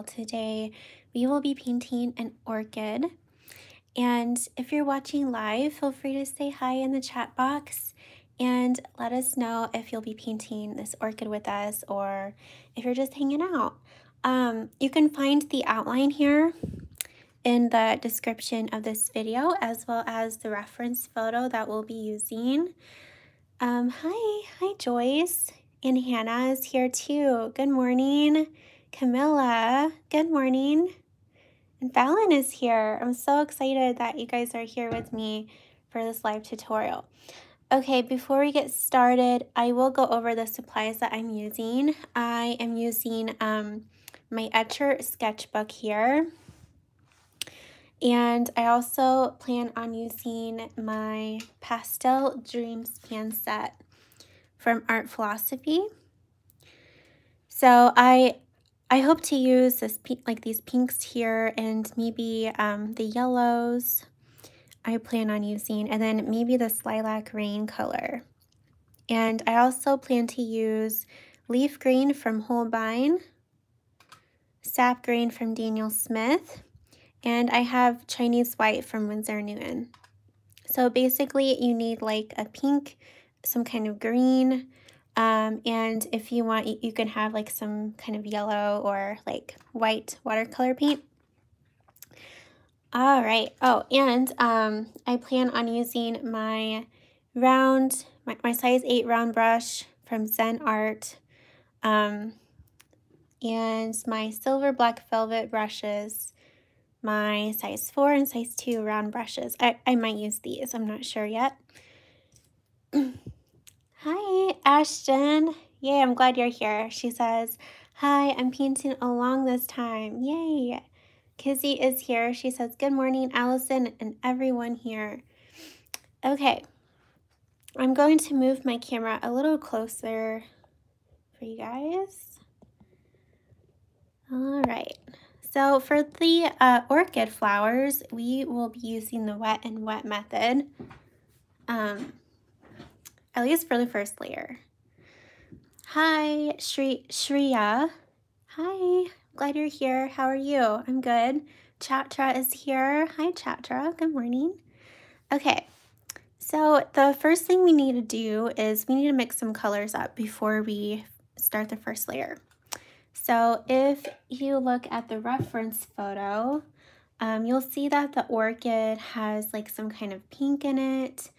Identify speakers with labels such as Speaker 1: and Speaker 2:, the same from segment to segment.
Speaker 1: Today we will be painting an orchid and if you're watching live feel free to say hi in the chat box and let us know if you'll be painting this orchid with us or if you're just hanging out. Um, you can find the outline here in the description of this video as well as the reference photo that we'll be using. Um, hi, hi Joyce and Hannah is here too. Good morning. Camilla, good morning. And Fallon is here. I'm so excited that you guys are here with me for this live tutorial. Okay, before we get started, I will go over the supplies that I'm using. I am using um, my Etchr sketchbook here. And I also plan on using my Pastel Dreams pan set from Art Philosophy. So I I hope to use this like these pinks here and maybe um, the yellows I plan on using and then maybe this lilac rain color. And I also plan to use leaf green from Holbein, sap green from Daniel Smith, and I have Chinese white from Winsor Newton. So basically you need like a pink, some kind of green, um, and if you want, you can have like some kind of yellow or like white watercolor paint. All right. Oh, and um, I plan on using my round, my, my size 8 round brush from Zen Art. Um, and my silver black velvet brushes, my size 4 and size 2 round brushes. I, I might use these. I'm not sure yet. Hi, Ashton. Yay, I'm glad you're here. She says, Hi, I'm painting along this time. Yay. Kizzy is here. She says, Good morning, Allison, and everyone here. Okay, I'm going to move my camera a little closer for you guys. All right. So for the uh, orchid flowers, we will be using the wet and wet method. Um, at least for the first layer. Hi, Shri Shriya. Hi, glad you're here. How are you? I'm good. Chatra is here. Hi, Chatra. Good morning. Okay, so the first thing we need to do is we need to mix some colors up before we start the first layer. So if you look at the reference photo, um, you'll see that the orchid has like some kind of pink in it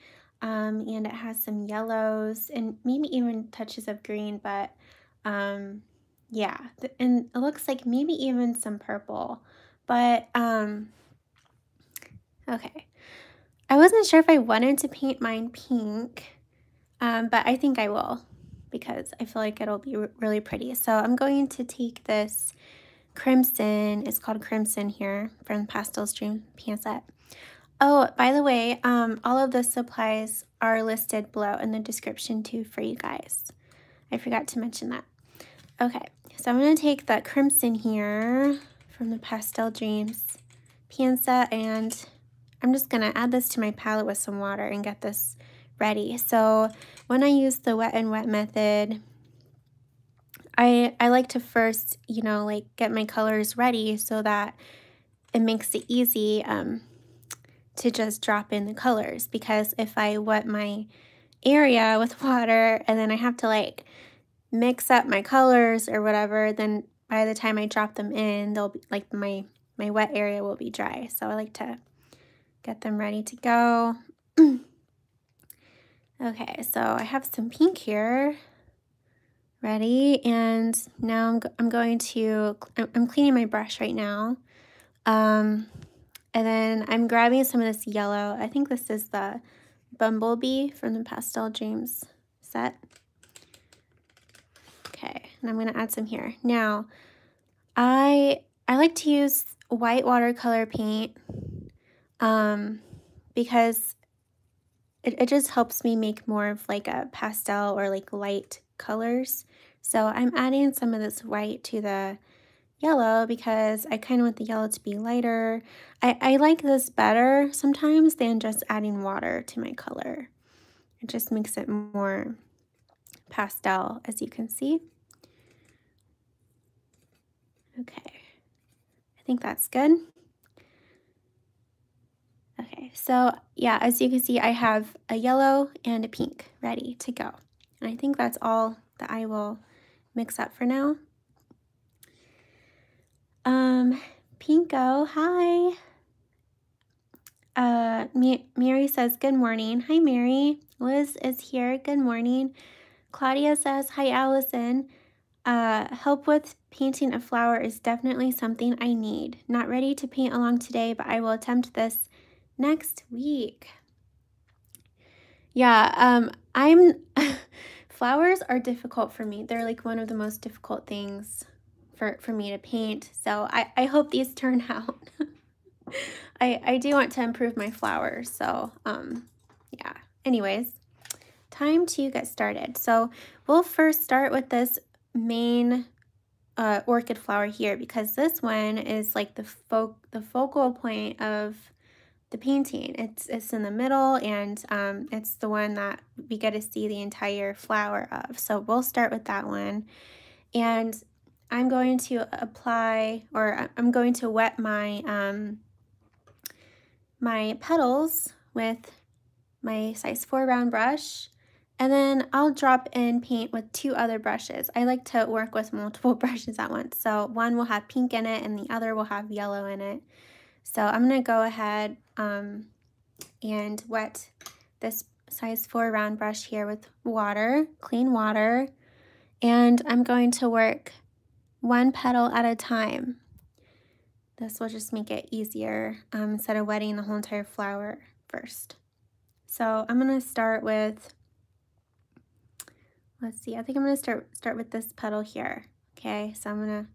Speaker 1: um, and it has some yellows and maybe even touches of green, but um, yeah, and it looks like maybe even some purple, but um, okay. I wasn't sure if I wanted to paint mine pink, um, but I think I will because I feel like it'll be really pretty. So I'm going to take this crimson, it's called crimson here from Pastel Dreams pan set. Oh, by the way, um, all of the supplies are listed below in the description too for you guys. I forgot to mention that. Okay, so I'm going to take the crimson here from the Pastel Dreams pan and I'm just going to add this to my palette with some water and get this ready. So when I use the wet and wet method, I, I like to first, you know, like get my colors ready so that it makes it easy um, to just drop in the colors because if I wet my area with water and then I have to like mix up my colors or whatever, then by the time I drop them in, they'll be like my, my wet area will be dry. So I like to get them ready to go. okay, so I have some pink here ready and now I'm, I'm going to, I'm cleaning my brush right now. Um, and then I'm grabbing some of this yellow. I think this is the Bumblebee from the Pastel Dreams set. Okay, and I'm gonna add some here. Now, I I like to use white watercolor paint um, because it, it just helps me make more of like a pastel or like light colors. So I'm adding some of this white to the yellow because I kind of want the yellow to be lighter. I, I like this better sometimes than just adding water to my color. It just makes it more pastel as you can see. Okay, I think that's good. Okay, so yeah, as you can see, I have a yellow and a pink ready to go. And I think that's all that I will mix up for now. Um, Pinko, hi. Uh, Mary says, good morning. Hi, Mary. Liz is here. Good morning. Claudia says, hi, Allison. Uh, help with painting a flower is definitely something I need. Not ready to paint along today, but I will attempt this next week. Yeah, um, I'm, flowers are difficult for me. They're like one of the most difficult things for, me to paint. So I, I hope these turn out. I, I do want to improve my flowers. So, um, yeah. Anyways, time to get started. So we'll first start with this main uh, orchid flower here because this one is like the fo the focal point of the painting. It's, it's in the middle and um, it's the one that we get to see the entire flower of. So we'll start with that one. And I'm going to apply, or I'm going to wet my, um, my petals with my size 4 round brush. And then I'll drop in paint with two other brushes. I like to work with multiple brushes at once. So one will have pink in it and the other will have yellow in it. So I'm going to go ahead um, and wet this size 4 round brush here with water, clean water. And I'm going to work one petal at a time. This will just make it easier um, instead of wetting the whole entire flower first. So I'm going to start with, let's see, I think I'm going to start, start with this petal here. Okay, so I'm going to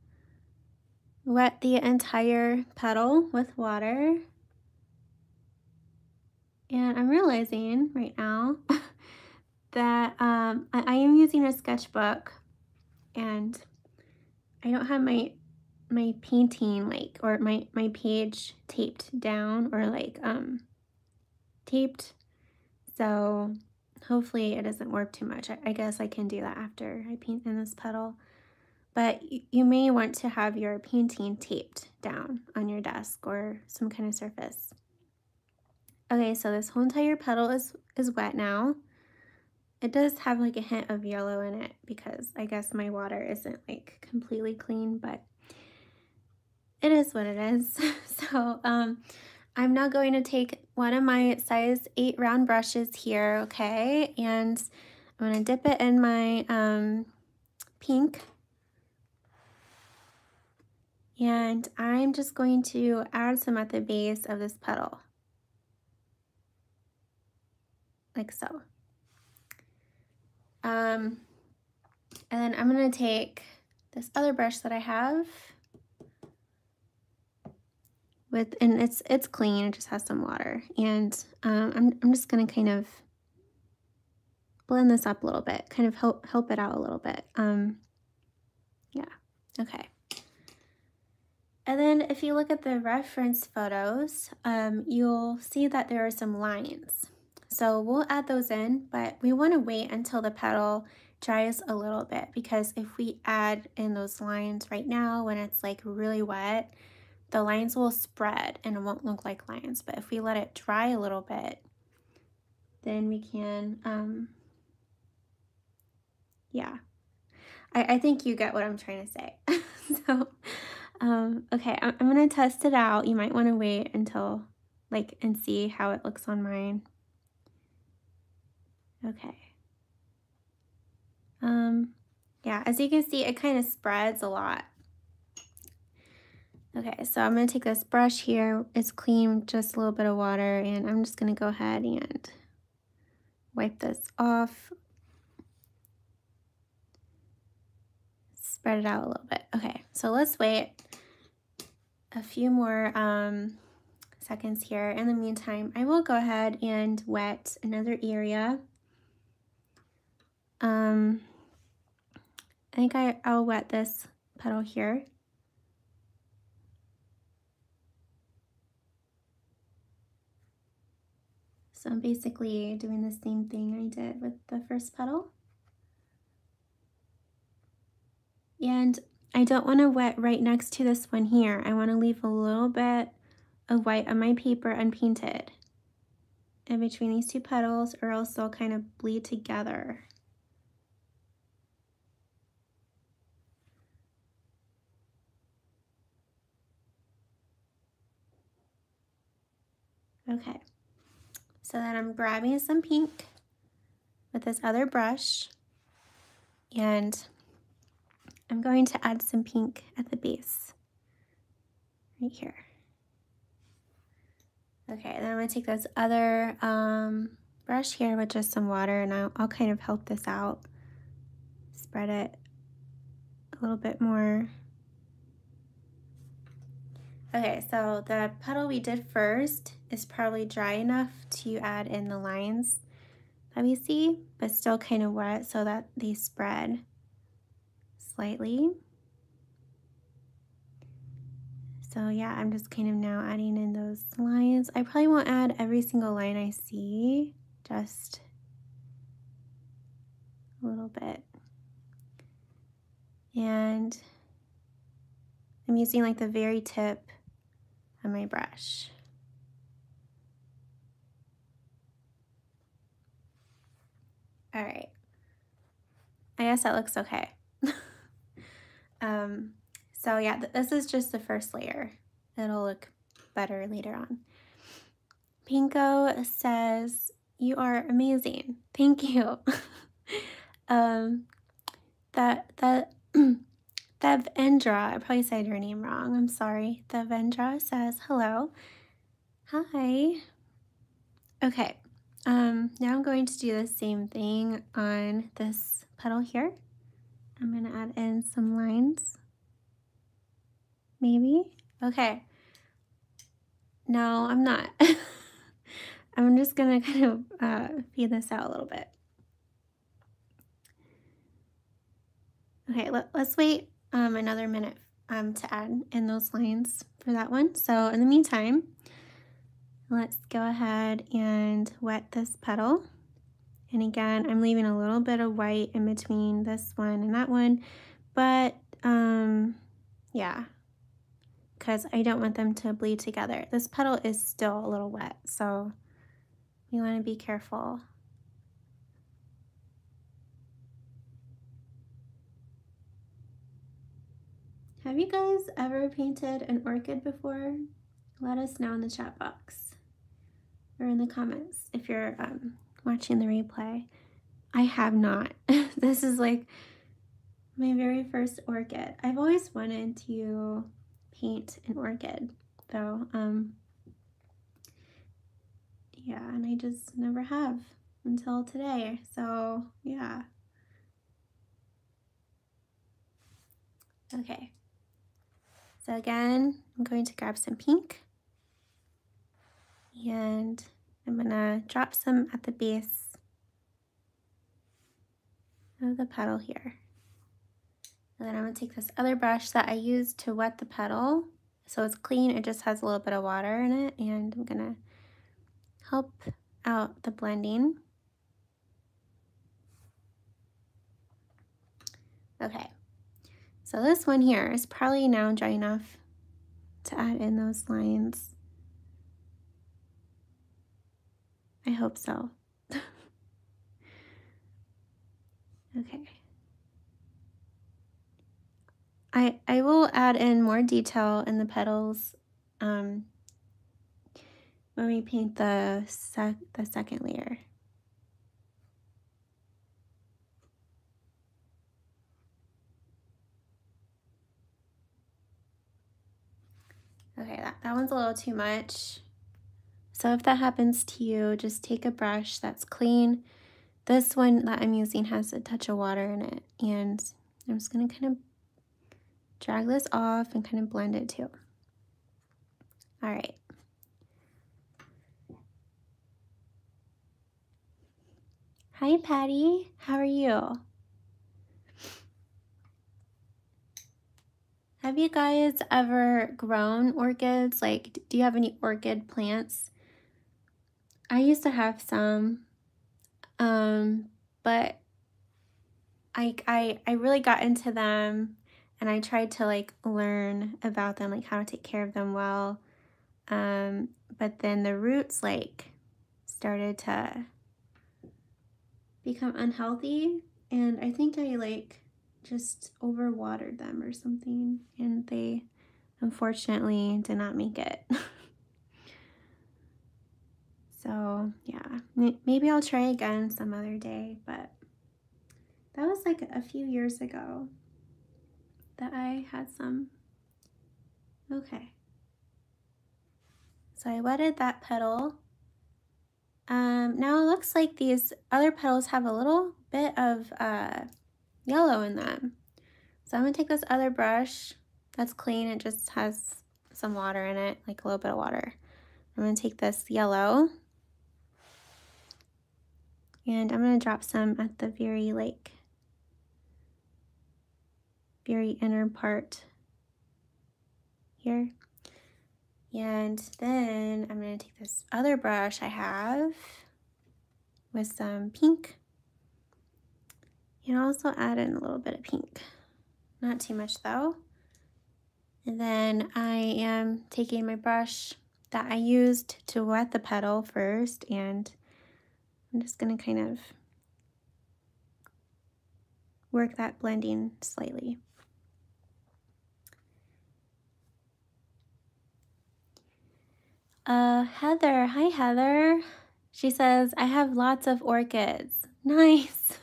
Speaker 1: wet the entire petal with water. And I'm realizing right now that um, I, I, am using a sketchbook and I don't have my my painting like or my my page taped down or like um taped so hopefully it doesn't warp too much I, I guess I can do that after I paint in this petal but you may want to have your painting taped down on your desk or some kind of surface. Okay, so this whole entire petal is, is wet now. It does have like a hint of yellow in it because I guess my water isn't like completely clean, but it is what it is. so um, I'm now going to take one of my size 8 round brushes here, okay? And I'm going to dip it in my um, pink and I'm just going to add some at the base of this petal. Like so. Um, and then I'm going to take this other brush that I have with, and it's, it's clean, it just has some water. And um, I'm, I'm just going to kind of blend this up a little bit, kind of help, help it out a little bit. Um, yeah, okay. And then if you look at the reference photos, um, you'll see that there are some lines. So we'll add those in, but we want to wait until the petal dries a little bit because if we add in those lines right now when it's like really wet, the lines will spread and it won't look like lines. But if we let it dry a little bit, then we can, um, yeah. I, I think you get what I'm trying to say. so um, okay, I'm, I'm going to test it out. You might want to wait until, like, and see how it looks on mine. Okay. Um, yeah, as you can see, it kind of spreads a lot. Okay, so I'm going to take this brush here. It's clean, just a little bit of water, and I'm just going to go ahead and wipe this off. Spread it out a little bit. Okay, so let's wait a few more um, seconds here. In the meantime, I will go ahead and wet another area. Um, I think I, I'll wet this petal here. So I'm basically doing the same thing I did with the first petal. And I don't want to wet right next to this one here. I want to leave a little bit of white on my paper unpainted in between these two petals or else they'll kind of bleed together. Okay, so then I'm grabbing some pink with this other brush and I'm going to add some pink at the base right here. Okay, then I'm going to take this other um, brush here with just some water and I'll, I'll kind of help this out. Spread it a little bit more. Okay, so the petal we did first is probably dry enough to add in the lines that we see, but still kind of wet so that they spread slightly. So yeah, I'm just kind of now adding in those lines. I probably won't add every single line I see, just a little bit. And I'm using like the very tip of my brush. All right. I guess that looks okay. um, so yeah, th this is just the first layer. It'll look better later on. Pinko says, you are amazing. Thank you. um, that, that, Devendra, I probably said your name wrong. I'm sorry. Devendra says, hello. Hi. Okay. Um, now I'm going to do the same thing on this petal here. I'm going to add in some lines. Maybe? Okay. No, I'm not. I'm just going to kind of uh, feed this out a little bit. Okay, let, us wait um, another minute um, to add in those lines for that one. So in the meantime, let's go ahead and wet this petal. And again, I'm leaving a little bit of white in between this one and that one, but um, yeah, because I don't want them to bleed together. This petal is still a little wet, so you want to be careful. Have you guys ever painted an orchid before? Let us know in the chat box or in the comments if you're um, watching the replay. I have not. this is like my very first orchid. I've always wanted to paint an orchid though. Um, yeah, and I just never have until today. So yeah. Okay. So again, I'm going to grab some pink and I'm gonna drop some at the base of the petal here. And then I'm gonna take this other brush that I used to wet the petal. So it's clean, it just has a little bit of water in it. And I'm gonna help out the blending. Okay, so this one here is probably now dry enough to add in those lines. I hope so. okay. I, I will add in more detail in the petals um, when we paint the, sec the second layer. Okay, that, that one's a little too much. So if that happens to you, just take a brush that's clean. This one that I'm using has a touch of water in it. And I'm just going to kind of drag this off and kind of blend it too. All right. Hi, Patty. How are you? Have you guys ever grown orchids? Like, do you have any orchid plants? I used to have some, um, but I, I, I really got into them and I tried to like learn about them, like how to take care of them well. Um, but then the roots like started to become unhealthy and I think I like just overwatered them or something and they unfortunately did not make it. so yeah, maybe I'll try again some other day, but that was like a few years ago that I had some. Okay. So I wetted that petal. Um, now it looks like these other petals have a little bit of uh, yellow in them. So I'm to take this other brush that's clean. It just has some water in it, like a little bit of water. I'm to take this yellow and I'm going to drop some at the very like very inner part here. And then I'm going to take this other brush I have with some pink and also add in a little bit of pink. Not too much though. And then I am taking my brush that I used to wet the petal first and I'm just going to kind of work that blending slightly. Uh, Heather, hi Heather. She says, I have lots of orchids. Nice.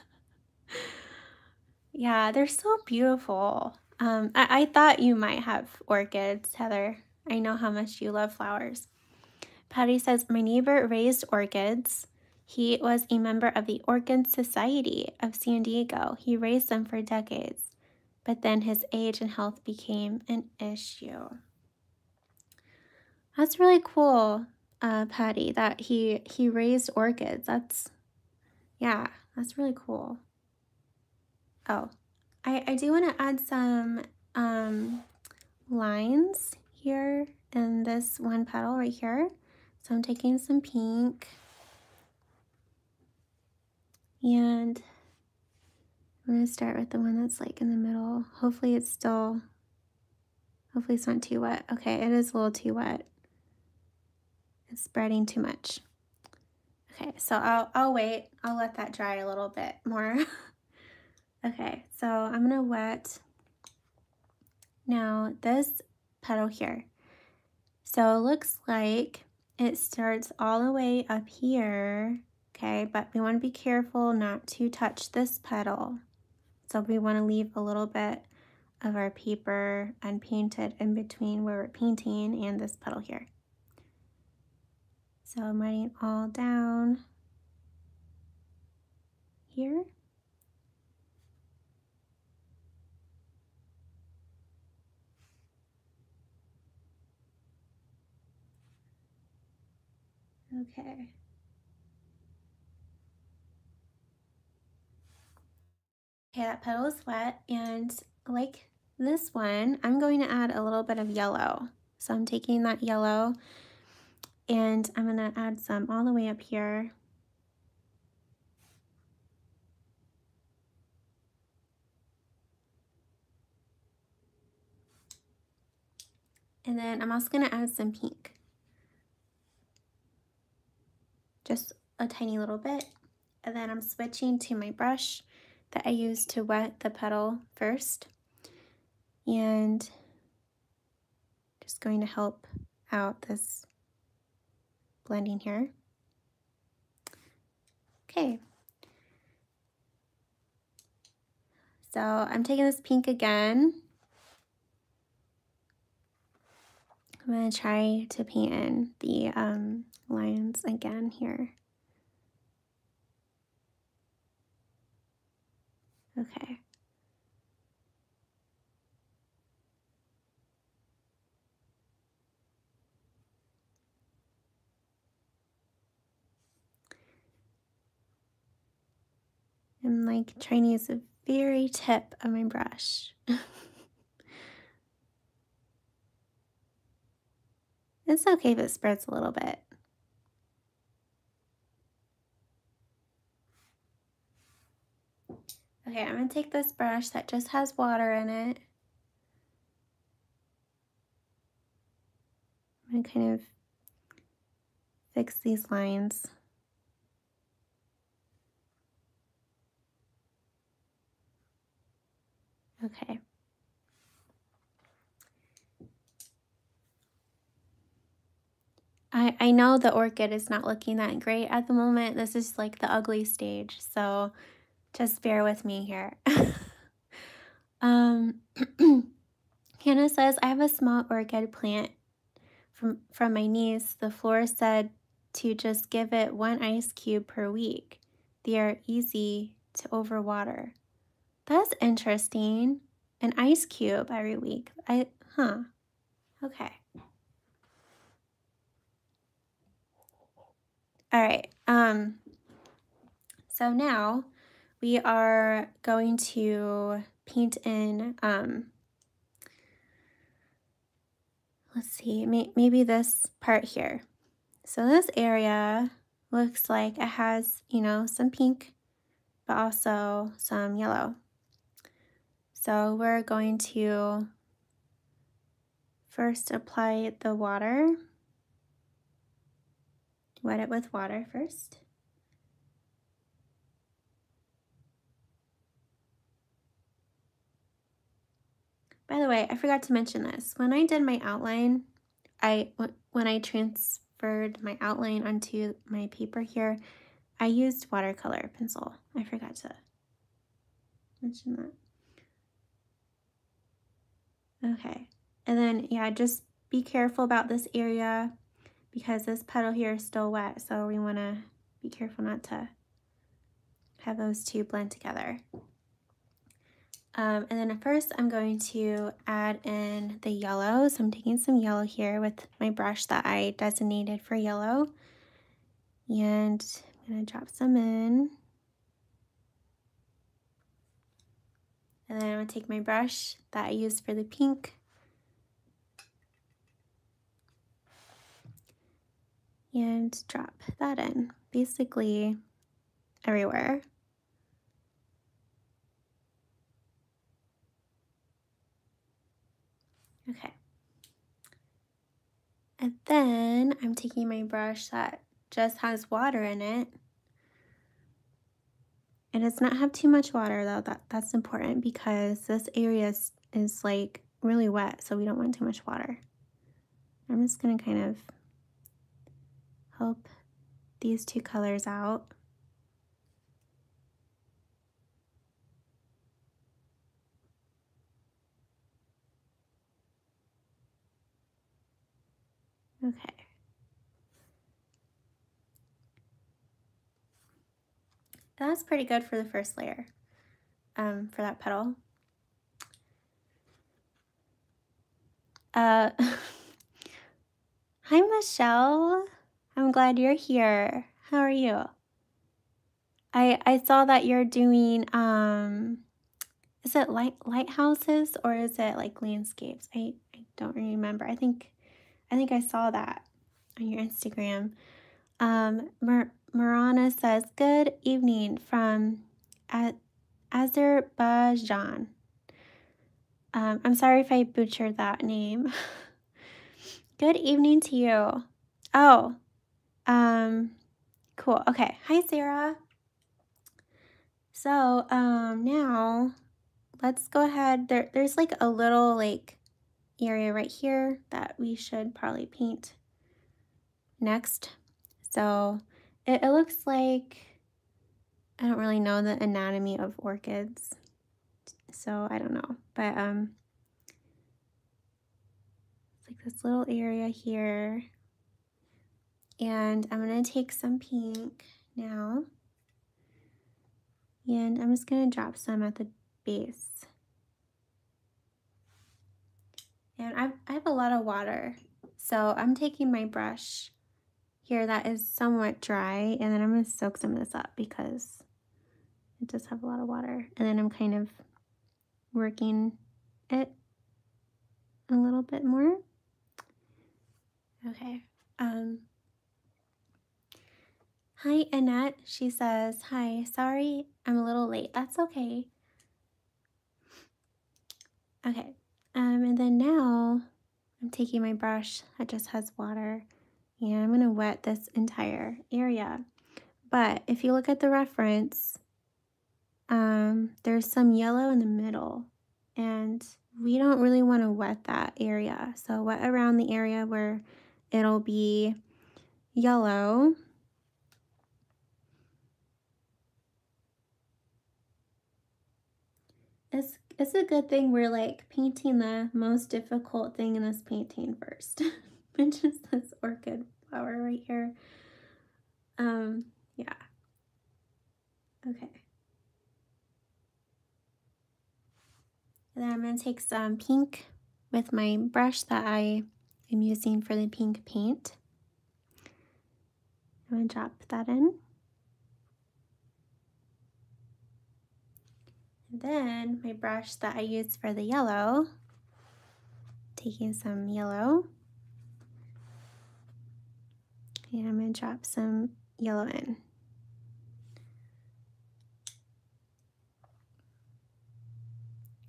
Speaker 1: yeah, they're so beautiful. Um, I, I thought you might have orchids, Heather. I know how much you love flowers. Patty says, my neighbor raised orchids. He was a member of the Orchid Society of San Diego. He raised them for decades, but then his age and health became an issue. That's really cool, uh, Patty, that he, he raised orchids. That's, yeah, that's really cool. Oh, I, I do want to add some um, lines here in this one petal right here. So I'm taking some pink and I'm going to start with the one that's like in the middle. Hopefully it's still, hopefully it's not too wet. Okay, it is a little too wet. It's spreading too much. Okay, so I'll, I'll wait. I'll let that dry a little bit more. okay, so I'm gonna wet now this petal here. So it looks like it starts all the way up here, okay, but we wanna be careful not to touch this petal. So we wanna leave a little bit of our paper unpainted in between where we're painting and this petal here. So I'm writing all down here. Okay. Okay, that petal is wet and like this one, I'm going to add a little bit of yellow. So I'm taking that yellow and I'm going to add some all the way up here. And then I'm also going to add some pink. Just a tiny little bit. And then I'm switching to my brush that I used to wet the petal first. And just going to help out this blending here. Okay. So I'm taking this pink again. I'm going to try to paint in the um, lines again here. Okay. I'm like trying to use the very tip of my brush. it's okay if it spreads a little bit. Okay, I'm going to take this brush that just has water in it. I'm going to kind of fix these lines. Okay. I, I know the orchid is not looking that great at the moment. This is like the ugly stage, so just bear with me here. um, Hannah says, I have a small orchid plant from, from my niece. The florist said to just give it one ice cube per week. They are easy to overwater. That's interesting. An ice cube every week. I, huh. Okay. All right. Um, so now we are going to paint in, um, let's see, may maybe this part here. So this area looks like it has, you know, some pink, but also some yellow. So we're going to first apply the water wet it with water first. By the way, I forgot to mention this. When I did my outline, I when I transferred my outline onto my paper here, I used watercolor pencil. I forgot to mention that. Okay. And then, yeah, just be careful about this area because this petal here is still wet, so we want to be careful not to have those two blend together. Um, and then first I'm going to add in the yellow. So I'm taking some yellow here with my brush that I designated for yellow. And I'm going to drop some in. And then I'm going to take my brush that I used for the pink and drop that in basically everywhere. Okay. And then I'm taking my brush that just has water in it. It does not have too much water though, that, that's important because this area is, is like really wet, so we don't want too much water. I'm just gonna kind of help these two colors out. Okay. That's pretty good for the first layer, um, for that petal. Uh, hi, Michelle. I'm glad you're here. How are you? I I saw that you're doing um is it light lighthouses or is it like landscapes? I, I don't remember. I think I think I saw that on your Instagram. Um Mar Marana says, Good evening from Azerbaijan. Um, I'm sorry if I butchered that name. Good evening to you. Oh, um, cool. Okay. Hi, Sarah. So, um, now let's go ahead. There, there's like a little like area right here that we should probably paint next. So it, it looks like, I don't really know the anatomy of orchids. So I don't know, but, um, it's like this little area here and I'm to take some pink now. And I'm just to drop some at the base. And I've, I have a lot of water. So I'm taking my brush here that is somewhat dry. And then I'm going to soak some of this up because it does have a lot of water. And then I'm kind of working it a little bit more. Okay. Um, Hi, Annette. She says, Hi, sorry I'm a little late. That's okay. Okay. Um, and then now I'm taking my brush that just has water and I'm going to wet this entire area. But if you look at the reference, um, there's some yellow in the middle and we don't really want to wet that area. So wet around the area where it'll be yellow. It's, it's a good thing we're like painting the most difficult thing in this painting first, which is this orchid flower right here. Um, yeah. Okay. And then I'm going to take some pink with my brush that I am using for the pink paint. I'm going to drop that in. Then my brush that I use for the yellow, taking some yellow. And I'm going to drop some yellow in.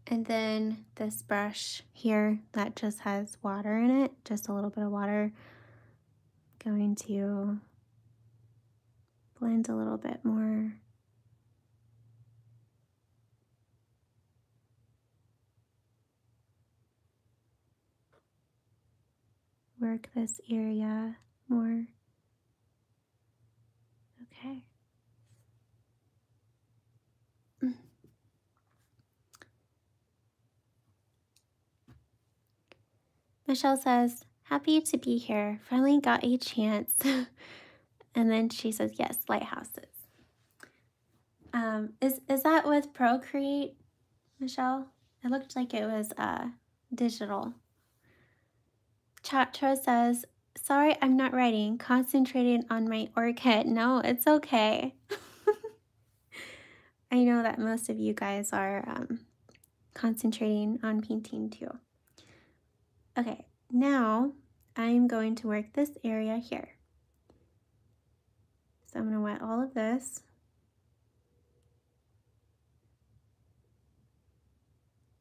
Speaker 1: And then this brush here that just has water in it, just a little bit of water, going to blend a little bit more. Work this area more. Okay. Michelle says, happy to be here. Finally got a chance. and then she says, yes, lighthouses. Um, is, is that with Procreate, Michelle? It looked like it was uh, digital. Chatra says, sorry I'm not writing, concentrating on my orchid. No, it's okay. I know that most of you guys are um, concentrating on painting too. Okay, now I'm going to work this area here. So I'm going to wet all of this.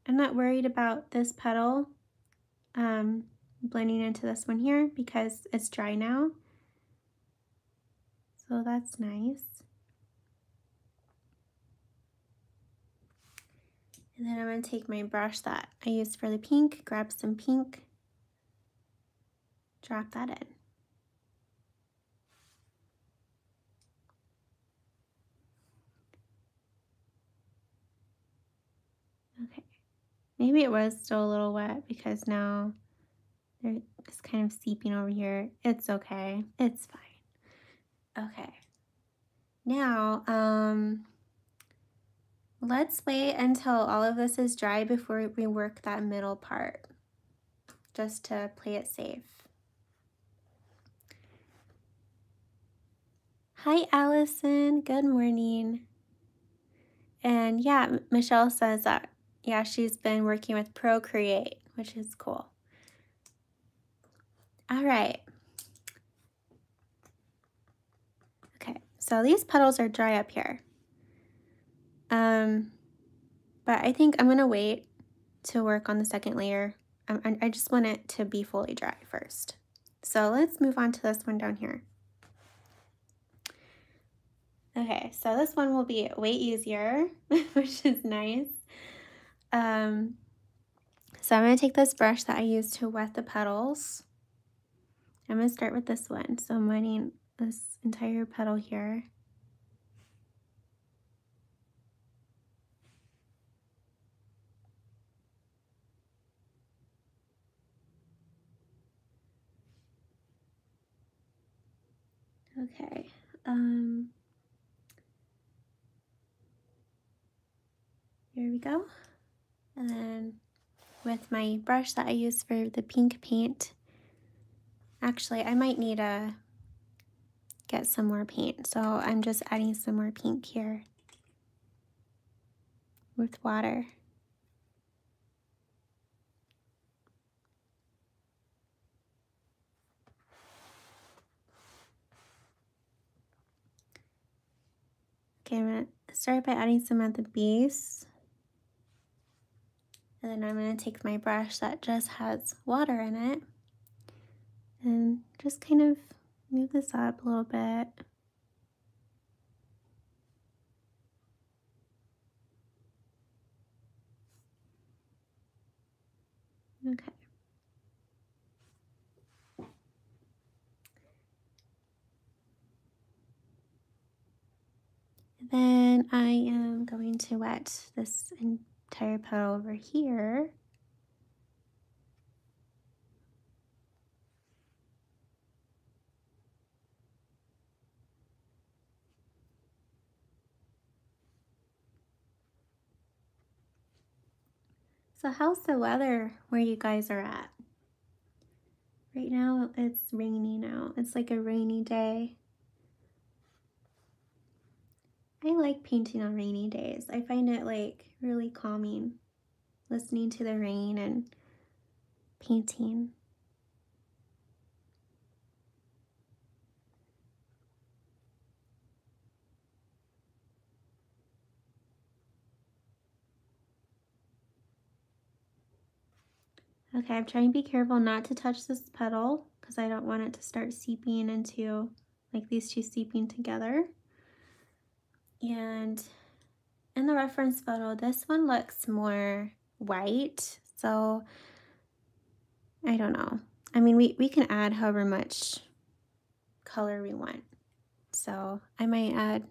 Speaker 1: I'm not worried about this petal um, blending into this one here because it's dry now. So that's nice. And then I'm going to take my brush that I used for the pink, grab some pink, drop that in. Okay, maybe it was still a little wet because now just kind of seeping over here. It's okay, it's fine. Okay, now um, let's wait until all of this is dry before we work that middle part, just to play it safe. Hi, Allison. Good morning. And yeah, Michelle says that, yeah, she's been working with Procreate, which is cool. All right. Okay, so these petals are dry up here. Um, but I think I'm to wait to work on the second layer. I, I just want it to be fully dry first. So let's move on to this one down here. Okay, so this one will be way easier, which is nice. Um, so I'm going to take this brush that I used to wet the petals. I'm going to start with this one. So I'm wetting this entire petal here. Okay. Um, Here we go. And then with my brush that I use for the pink paint, actually I might need to get some more paint. So I'm just adding some more pink here with water. Okay, I'm going to start by adding some at the base. And then I'm going to take my brush that just has water in it and just kind of move this up a little bit. Okay. Then I am going to wet this entire petal over here. So how's the weather where you guys are at? Right now it's raining out. It's like a rainy day. I like painting on rainy days. I find it like really calming listening to the rain and painting. Okay, I'm trying to be careful not to touch this petal because I don't want it to start seeping into like these two seeping together. And in the reference photo, this one looks more white. So I don't know. I mean, we, we can add however much color we want. So I might add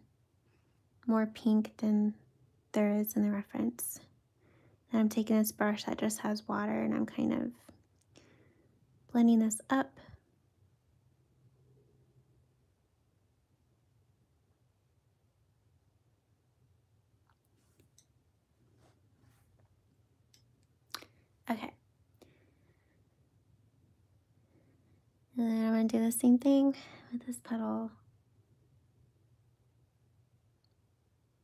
Speaker 1: more pink than there is in the reference. And I'm taking this brush that just has water and I'm kind of blending this up. Okay. And then I'm going to do the same thing with this petal.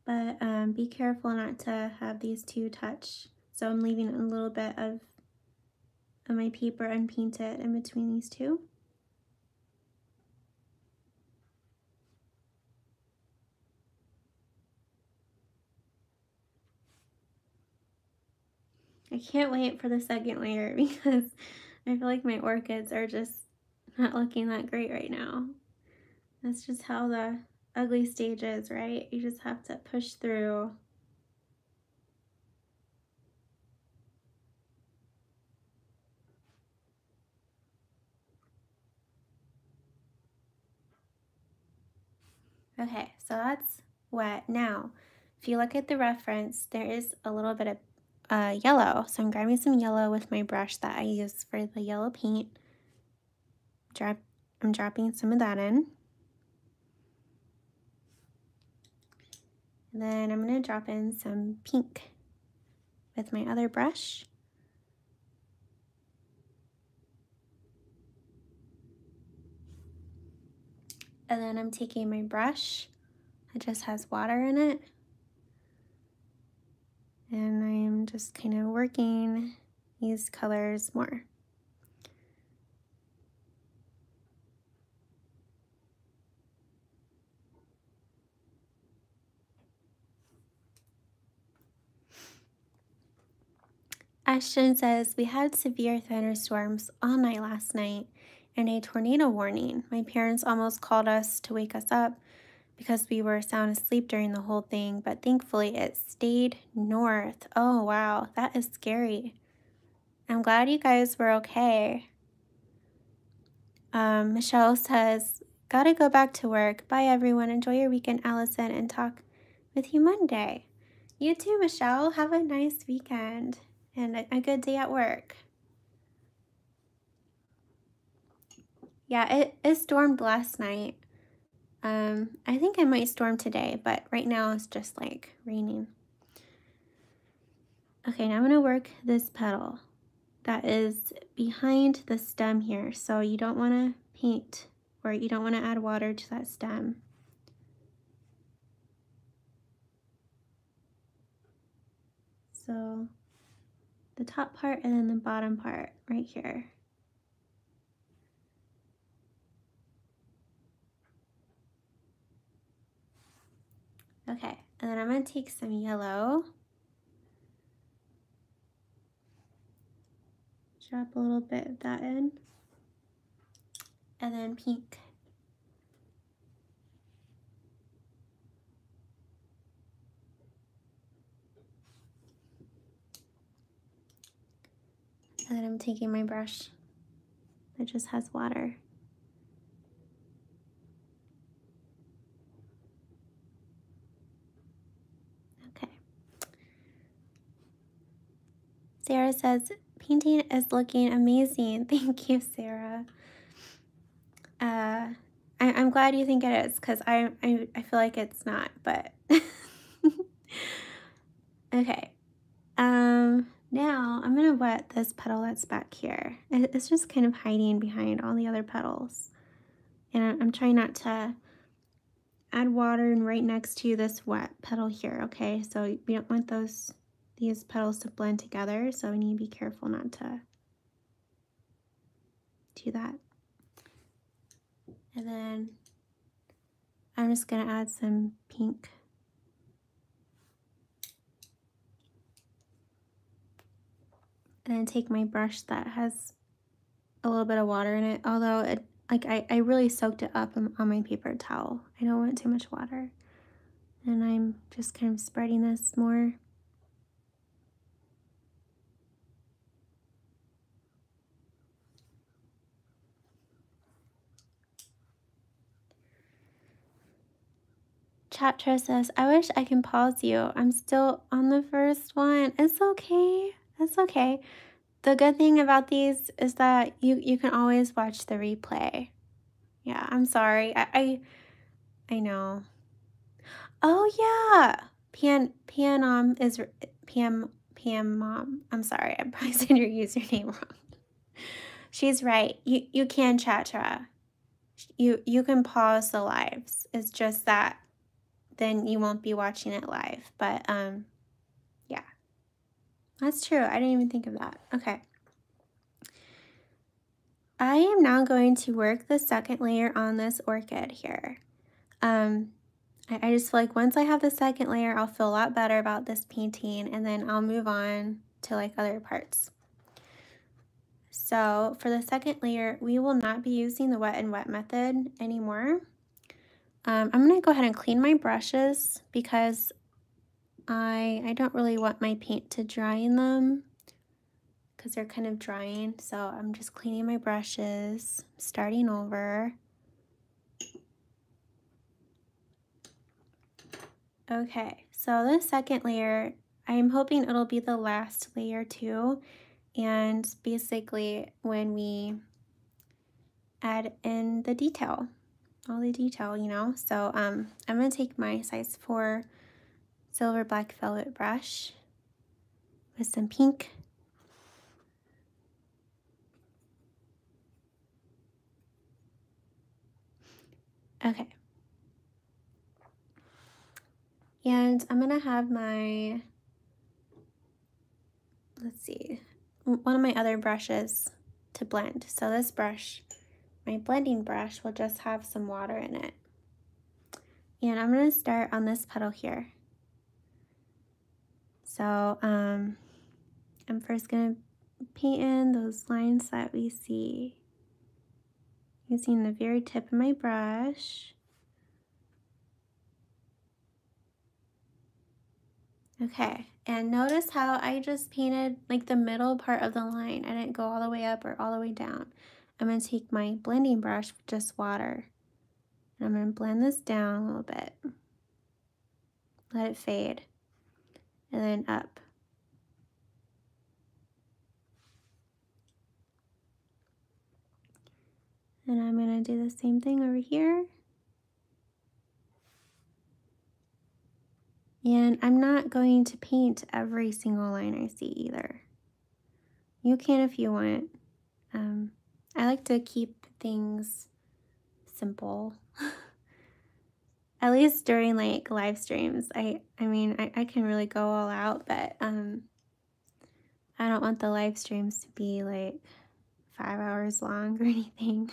Speaker 1: But um, be careful not to have these two touch so I'm leaving a little bit of, of my paper unpainted in between these two. I can't wait for the second layer because I feel like my orchids are just not looking that great right now. That's just how the ugly stage is, right? You just have to push through Okay, so that's wet. Now, if you look at the reference, there is a little bit of uh, yellow. So I'm grabbing some yellow with my brush that I use for the yellow paint. Drop, I'm dropping some of that in. And then I'm going to drop in some pink with my other brush. And then I'm taking my brush that just has water in it. And I'm just kind of working these colors more. Ashton says, we had severe thunderstorms all night last night and a tornado warning. My parents almost called us to wake us up because we were sound asleep during the whole thing, but thankfully it stayed north. Oh, wow, that is scary. I'm glad you guys were okay. Um, Michelle says, Gotta go back to work. Bye, everyone. Enjoy your weekend, Allison, and talk with you Monday. You too, Michelle. Have a nice weekend and a, a good day at work. Yeah, it, it stormed last night. Um, I think I might storm today, but right now it's just like raining. Okay, now I'm going to work this petal that is behind the stem here. So you don't want to paint or you don't want to add water to that stem. So the top part and then the bottom part right here. Okay, and then I'm going to take some yellow. drop a little bit of that in. And then pink. And then I'm taking my brush that just has water. Okay. Sarah says, painting is looking amazing. Thank you, Sarah. Uh, I, am glad you think it is because I, I, I feel like it's not, but okay. Um, now I'm gonna wet this petal that's back here. It's just kind of hiding behind all the other petals. And I'm trying not to add water and right next to this wet petal here, okay? So we don't want those these petals to blend together, so I need to be careful not to do that. And then I'm just gonna add some pink. And then take my brush that has a little bit of water in it although it like I, I really soaked it up on, my paper towel. I don't want too much water. And I'm just kind of spreading this more Chatra says, I wish I can pause you. I'm still on the first one. It's okay. It's okay. The good thing about these is that you, you can always watch the replay. Yeah, I'm sorry. I, I, I know. Oh yeah, Pan Panom is Pam Pam Mom. I'm sorry, I probably said your username wrong. She's right. You you can chatra. You you can pause the lives. It's just that then you won't be watching it live. But um, yeah, that's true. I didn't even think of that. Okay. I am now going to work the second layer on this orchid here. Um, I, I just feel like once I have the second layer, I'll feel a lot better about this painting and then I'll move on to like other parts. So for the second layer, we will not be using the wet and wet method anymore. Um, I'm going to go ahead and clean my brushes because I, I don't really want my paint to dry in them because they're kind of drying. So I'm just cleaning my brushes, starting over. Okay, so the second layer, I'm hoping it'll be the last layer too. And basically when we add in the detail, all the detail, you know. So um, I'm going to take my size 4 silver black velvet brush with some pink. Okay. And I'm going to have my, let's see, one of my other brushes to blend. So this brush, my blending brush, will just have some water in it. And I'm going to start on this petal here. So um, I'm first going to paint in those lines that we see using the very tip of my brush. Okay, and notice how I just painted like the middle part of the line. I didn't go all the way up or all the way down. I'm going to take my blending brush with just water. And I'm going to blend this down a little bit. Let it fade and then up. And I'm going to do the same thing over here. And I'm not going to paint every single line I see either. You can if you want. Um, I like to keep things simple. at least during like live streams. I i mean i, I can really go all out but um i don't want the live streams to be like five hours long or anything.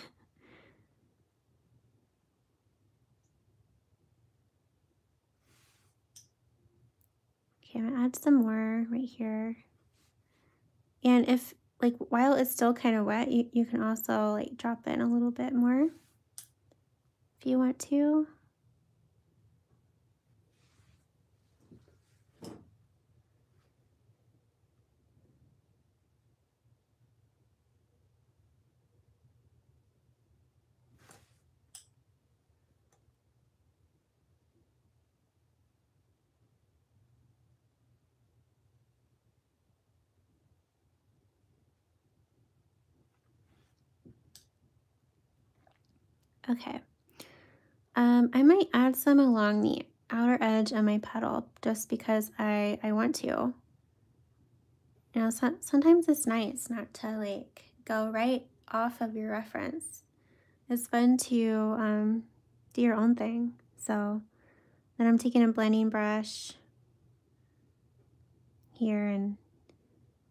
Speaker 1: Okay i'm gonna add some more right here. And if like while it's still kind of wet, you, you can also like drop in a little bit more if you want to. Okay. Um, I might add some along the outer edge of my petal just because I, I want to. You know, so, sometimes it's nice not to like go right off of your reference. It's fun to um, do your own thing. So then I'm taking a blending brush here and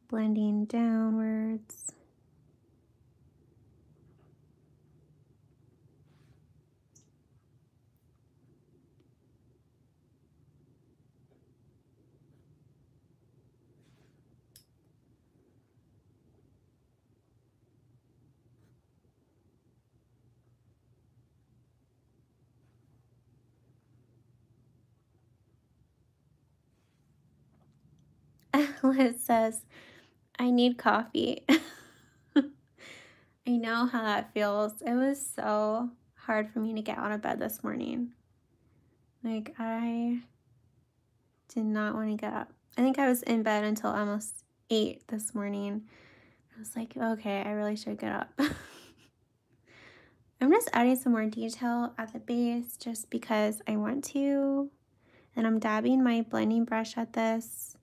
Speaker 1: blending downwards. Liz says, I need coffee. I know how that feels. It was so hard for me to get out of bed this morning. Like, I did not want to get up. I think I was in bed until almost 8 this morning. I was like, okay, I really should get up. I'm just adding some more detail at the base just because I want to. And I'm dabbing my blending brush at this.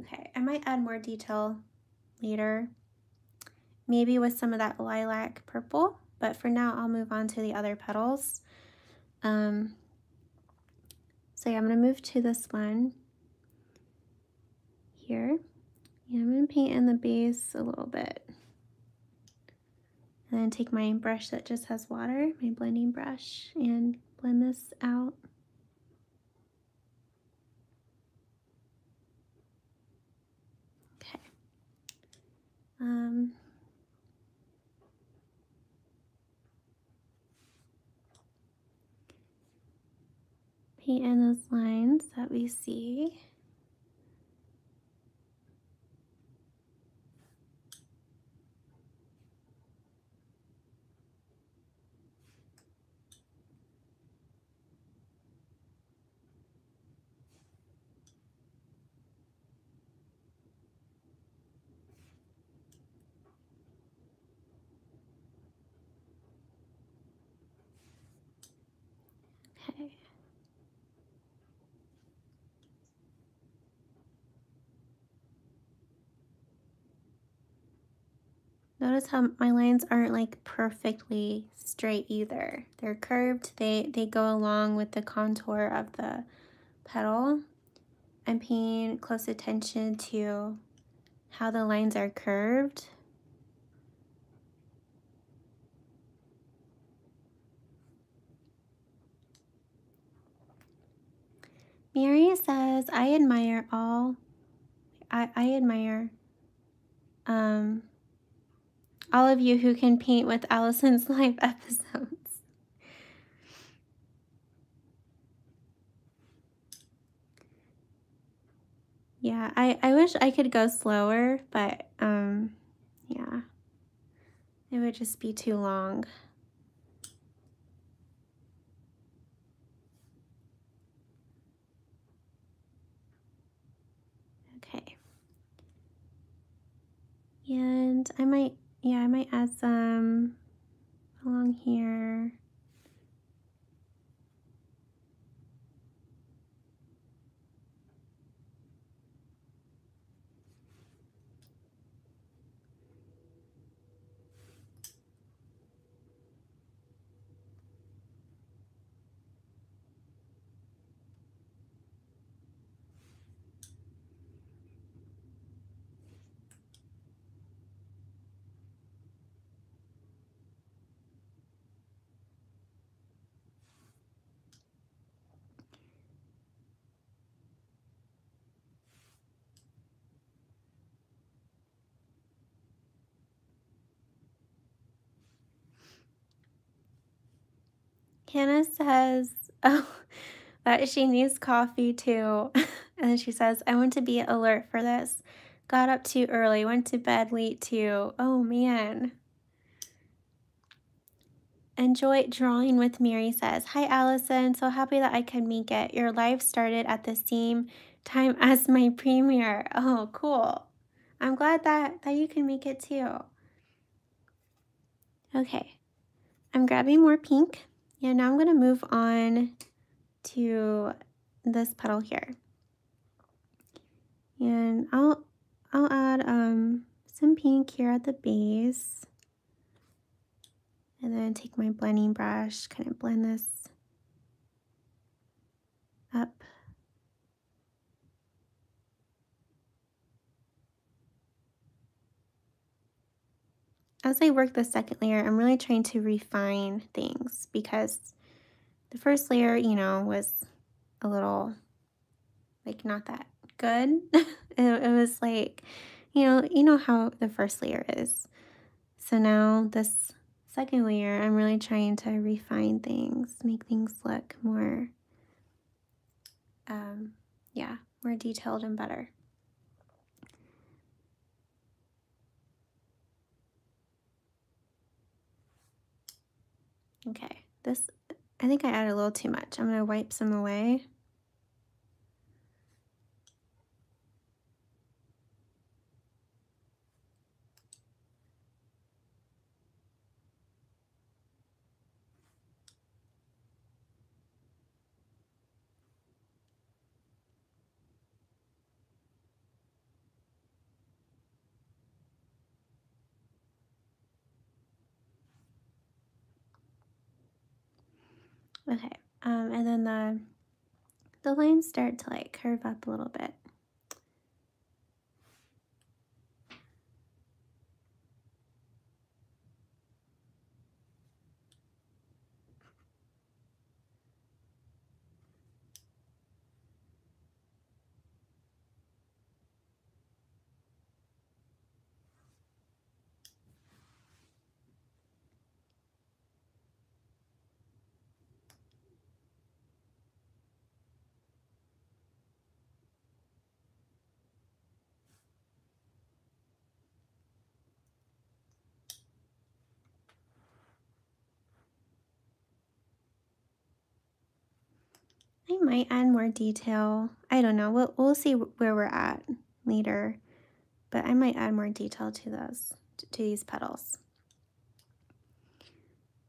Speaker 1: Okay, I might add more detail later, maybe with some of that lilac purple, but for now I'll move on to the other petals. Um, so yeah, I'm gonna move to this one here. Yeah, I'm gonna paint in the base a little bit. And then take my brush that just has water, my blending brush, and blend this out. Um, paint in those lines that we see. Okay. Notice how my lines aren't like perfectly straight either. They're curved. They, they go along with the contour of the petal. I'm paying close attention to how the lines are curved Mary says, I admire all, I, I admire um, all of you who can paint with Allison's live episodes. Yeah, I, I wish I could go slower, but um, yeah, it would just be too long. And I might, yeah, I might add some along here. Hannah says, oh, that she needs coffee too. and she says, I want to be alert for this. Got up too early, went to bed late too. Oh man. Enjoy drawing with Mary says, Hi Allison, so happy that I can make it. Your life started at the same time as my premiere. Oh, cool. I'm glad that, that you can make it too. Okay, I'm grabbing more pink. And now I'm going to move on to this petal here. And I'll, I'll add um, some pink here at the base. And then take my blending brush, kind of blend this up. As I work the second layer, I'm really trying to refine things because the first layer, you know, was a little like not that good. it, it was like, you know, you know how the first layer is. So now this second layer, I'm really trying to refine things, make things look more, um, yeah, more detailed and better. Okay, this, I think I added a little too much. I'm to wipe some away. Okay, um, and then the, the lines start to like curve up a little bit. Might add more detail. I don't know. We'll, we'll see where we're at later. But I might add more detail to those, to these petals.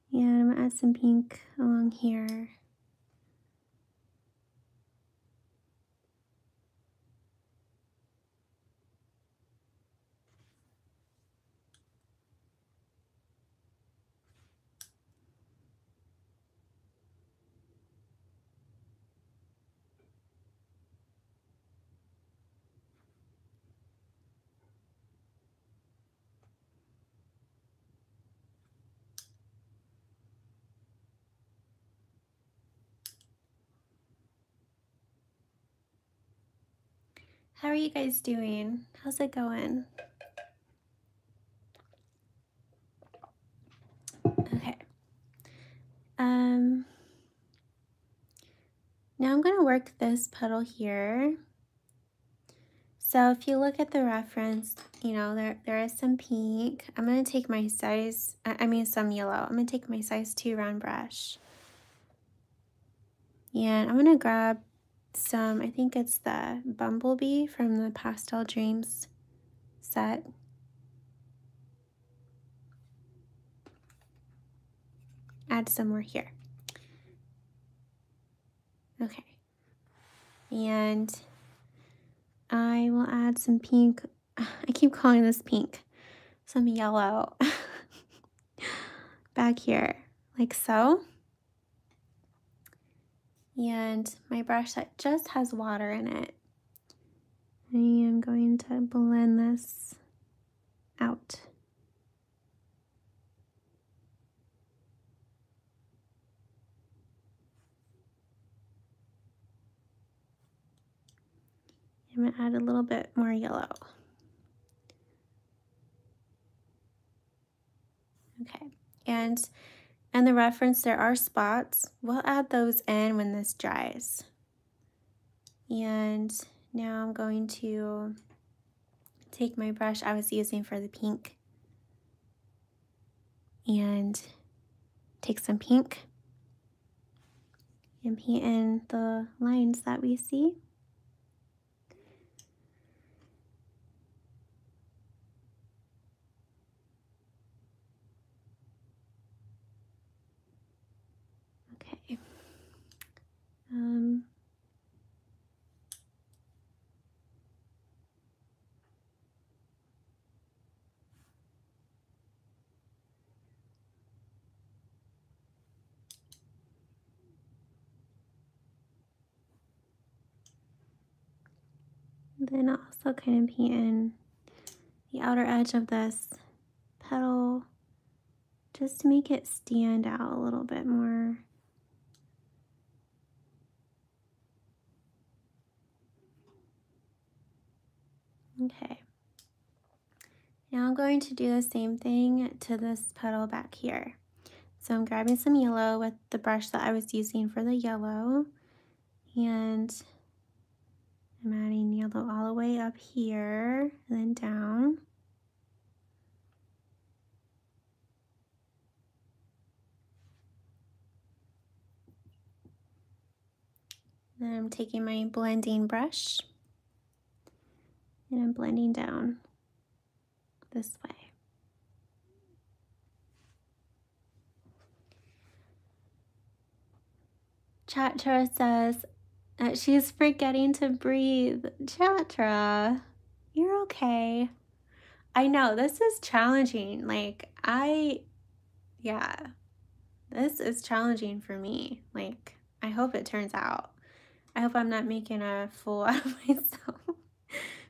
Speaker 1: Yeah, I'm gonna add some pink along here. How are you guys doing? How's it going? Okay. Um, now I'm going to work this petal here. So if you look at the reference, you know, there, there is some pink. I'm going to take my size, I mean some yellow. I'm going to take my size 2 round brush. And I'm going to grab some, um, I think it's the Bumblebee from the Pastel Dreams set. Add some more here. Okay. And I will add some pink. I keep calling this pink. Some yellow back here, like so and my brush that just has water in it. I am going to blend this out. I'm going to add a little bit more yellow. Okay, and And the reference, there are spots. We'll add those in when this dries. And now I'm going to take my brush I was using for the pink and take some pink and paint in the lines that we see. Okay. Um, then also kind of paint in the outer edge of this petal just to make it stand out a little bit more. Okay. Now I'm going to do the same thing to this petal back here. So I'm grabbing some yellow with the brush that I was using for the yellow and I'm adding yellow all the way up here and then down. Then I'm taking my blending brush and I'm blending down this way. Chatra says that she's forgetting to breathe. Chatra, you're okay. I know this is challenging. Like, I, yeah, this is challenging for me. Like, I hope it turns out. I hope I'm not making a fool out of myself.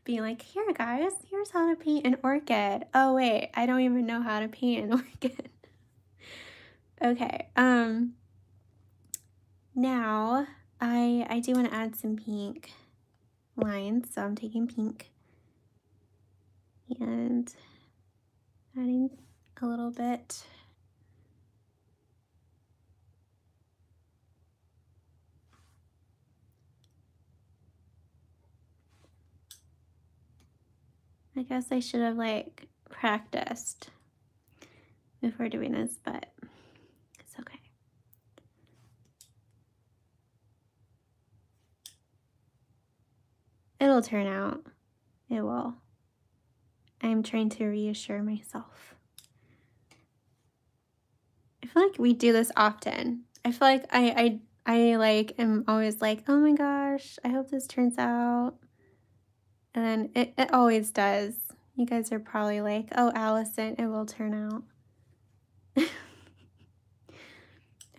Speaker 1: Being like, here guys, here's how to paint an orchid. Oh wait, I don't even know how to paint an orchid. okay, um, now I, I do want to add some pink lines, so I'm taking pink and adding a little bit I guess I should have like practiced before doing this, but it's okay. It'll turn out. It will. I'm trying to reassure myself. I feel like we do this often. I feel like I I I like am always like, oh my gosh, I hope this turns out. And it, it always does. You guys are probably like, oh, Allison, it will turn out.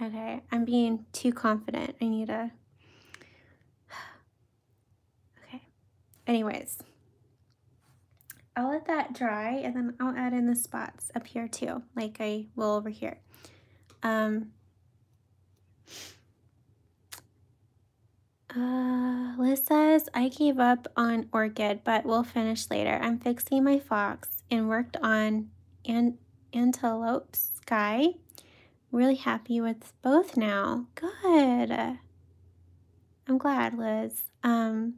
Speaker 1: okay, I'm being too confident. I need a... okay. Anyways, I'll let that dry and then I'll add in the spots up here too, like I will over here. Um, Uh, Liz says, I gave up on Orchid, but we'll finish later. I'm fixing my fox and worked on an Antelope Sky. Really happy with both now. Good. I'm glad, Liz. Um,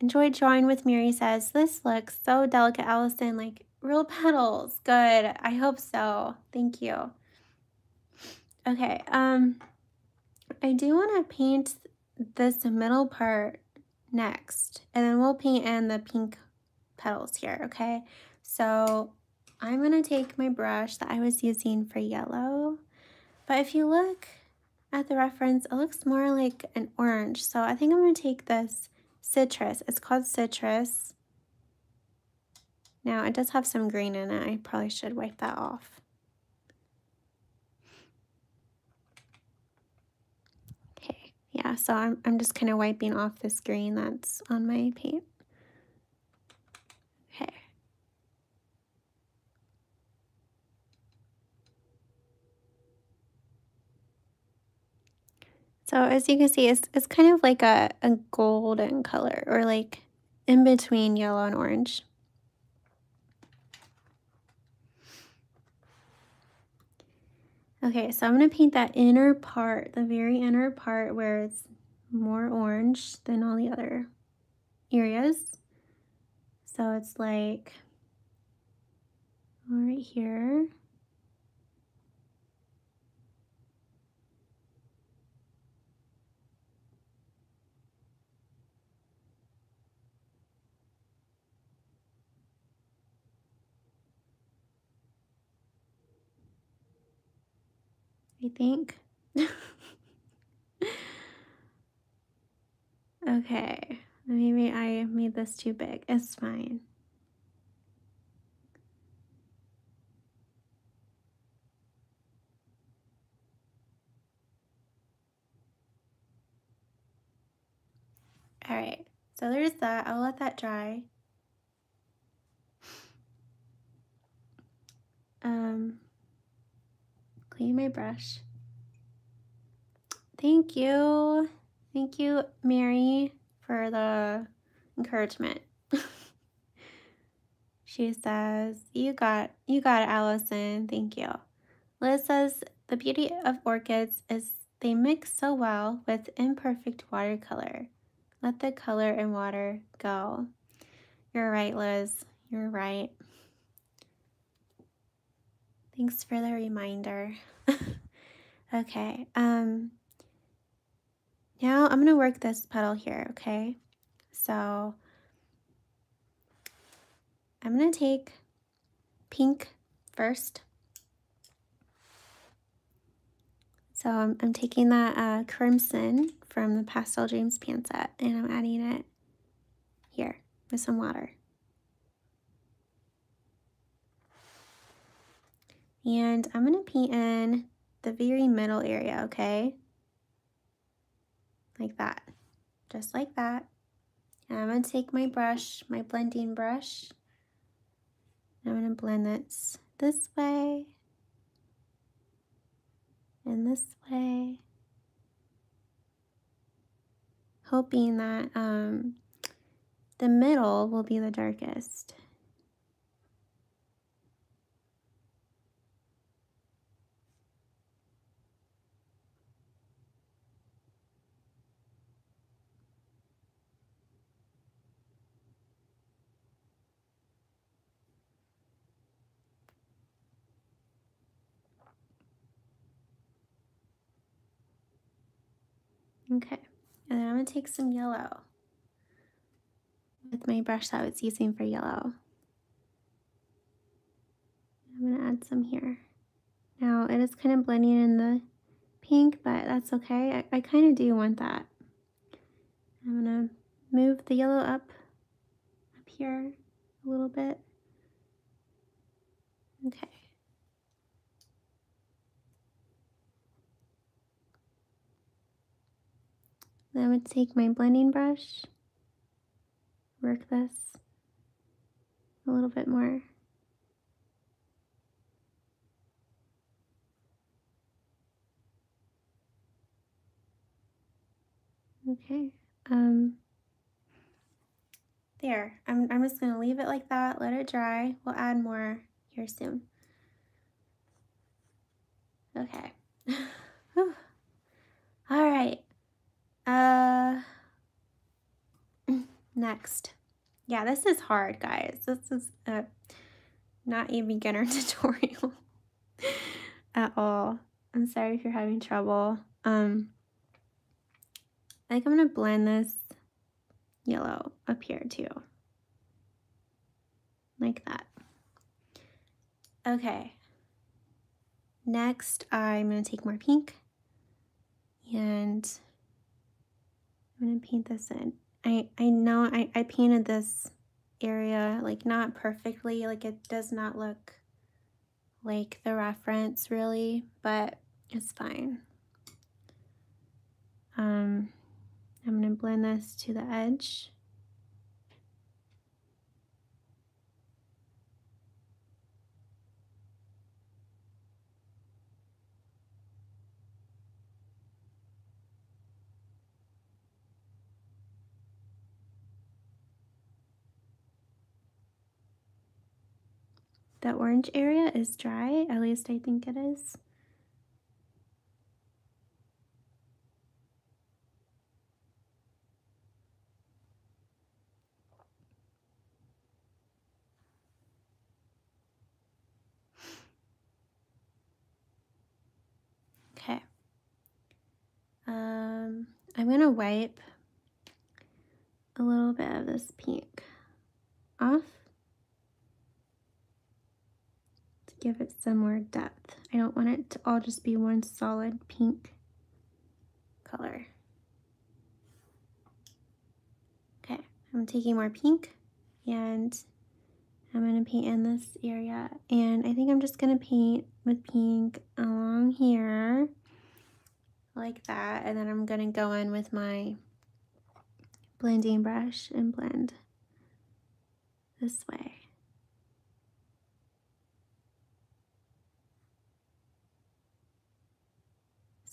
Speaker 1: enjoyed drawing with Mary says, this looks so delicate, Allison, like real petals. Good. I hope so. Thank you. Okay. Um, I do want to paint this middle part next. And then we'll paint in the pink petals here okay? So I'm gonna take my brush that I was using for yellow. But if you look at the reference it looks more like an orange. So I think I'm gonna take this citrus. It's called citrus. Now it does have some green in it. I probably should wipe that off yeah, so I'm, I'm just kind of wiping off this green that's on my paint. Okay. So as you can see, it's, it's kind of like a, a golden color or like in between yellow and orange. Okay, so I'm going to paint that inner part, the very inner part where it's more orange than all the other areas. So it's like right here. I think. okay, maybe I made this too big. It's fine. All right, so there's that. I'll let that dry. Um, clean my brush. Thank you. Thank you, Mary, for the encouragement. she says, You got you got it, Allison. Thank you. Liz says the beauty of orchids is they mix so well with imperfect watercolor. Let the color and water go. You're right, Liz. You're right. Thanks for the reminder. okay. Um now I'm going to work this petal here, okay? So I'm going to take pink first. So I'm, I'm taking that uh, crimson from the Pastel Dreams pan set and I'm adding it here with some water. And I'm going to paint in the very middle area, okay? Like that, just like that. And I'm going to take my brush, my blending brush. I'm going to blend this this way and this way. Hoping that um, the middle will be the darkest. Okay, and then I'm going to take some yellow with my brush that I was using for yellow. I'm going to add some here. Now it is kind of blending in the pink, but that's okay. I, I kind of do want that. I'm going to move the yellow up, up here a little bit. Okay. Then I would take my blending brush, work this a little bit more. Okay. Um, there. I'm, I'm just going to leave it like that, let it dry. We'll add more here soon. Okay. All right. Uh, next. Yeah, this is hard, guys. This is not a beginner tutorial at all. I'm sorry if you're having trouble. Um, I think I'm going to blend this yellow up here too. Like that. Okay. Next, I'm going to take more pink and I'm to paint this in. I, I know I, I painted this area like not perfectly, like it does not look like the reference really, but it's fine. Um, I'm to blend this to the edge. The orange area is dry, at least I think it is. Okay. Um, I'm going to wipe a little bit of this pink off. Give it some more depth. I don't want it to all just be one solid pink color. Okay, I'm taking more pink and I'm going to paint in this area. And I think I'm just going to paint with pink along here like that. And then I'm going to go in with my blending brush and blend this way.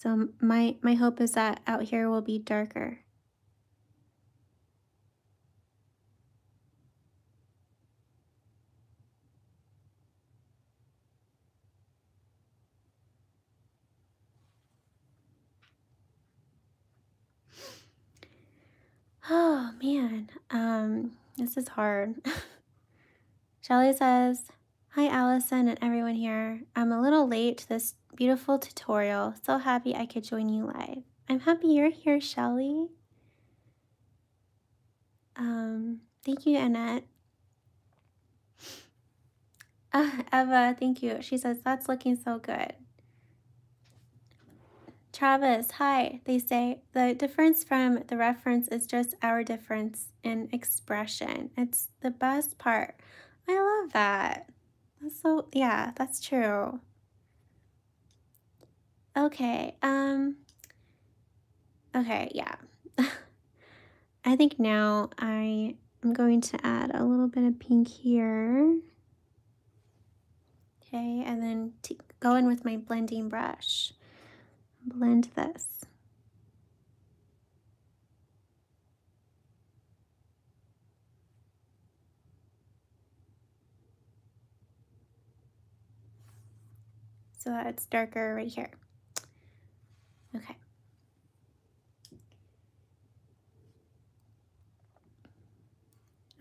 Speaker 1: So my, my hope is that out here will be darker. Oh man, um, this is hard. Shelly says, Hi Allison and everyone here. I'm a little late to this beautiful tutorial. So happy I could join you live. I'm happy you're here, Shelly. Um, thank you, Annette. Uh, Eva, thank you. She says, that's looking so good. Travis, hi. They say the difference from the reference is just our difference in expression. It's the best part. I love that. That's so, yeah, that's true. Okay, um, okay, yeah. I think now I am going to add a little bit of pink here. Okay, and then go in with my blending brush blend this. So that it's darker right here. Okay.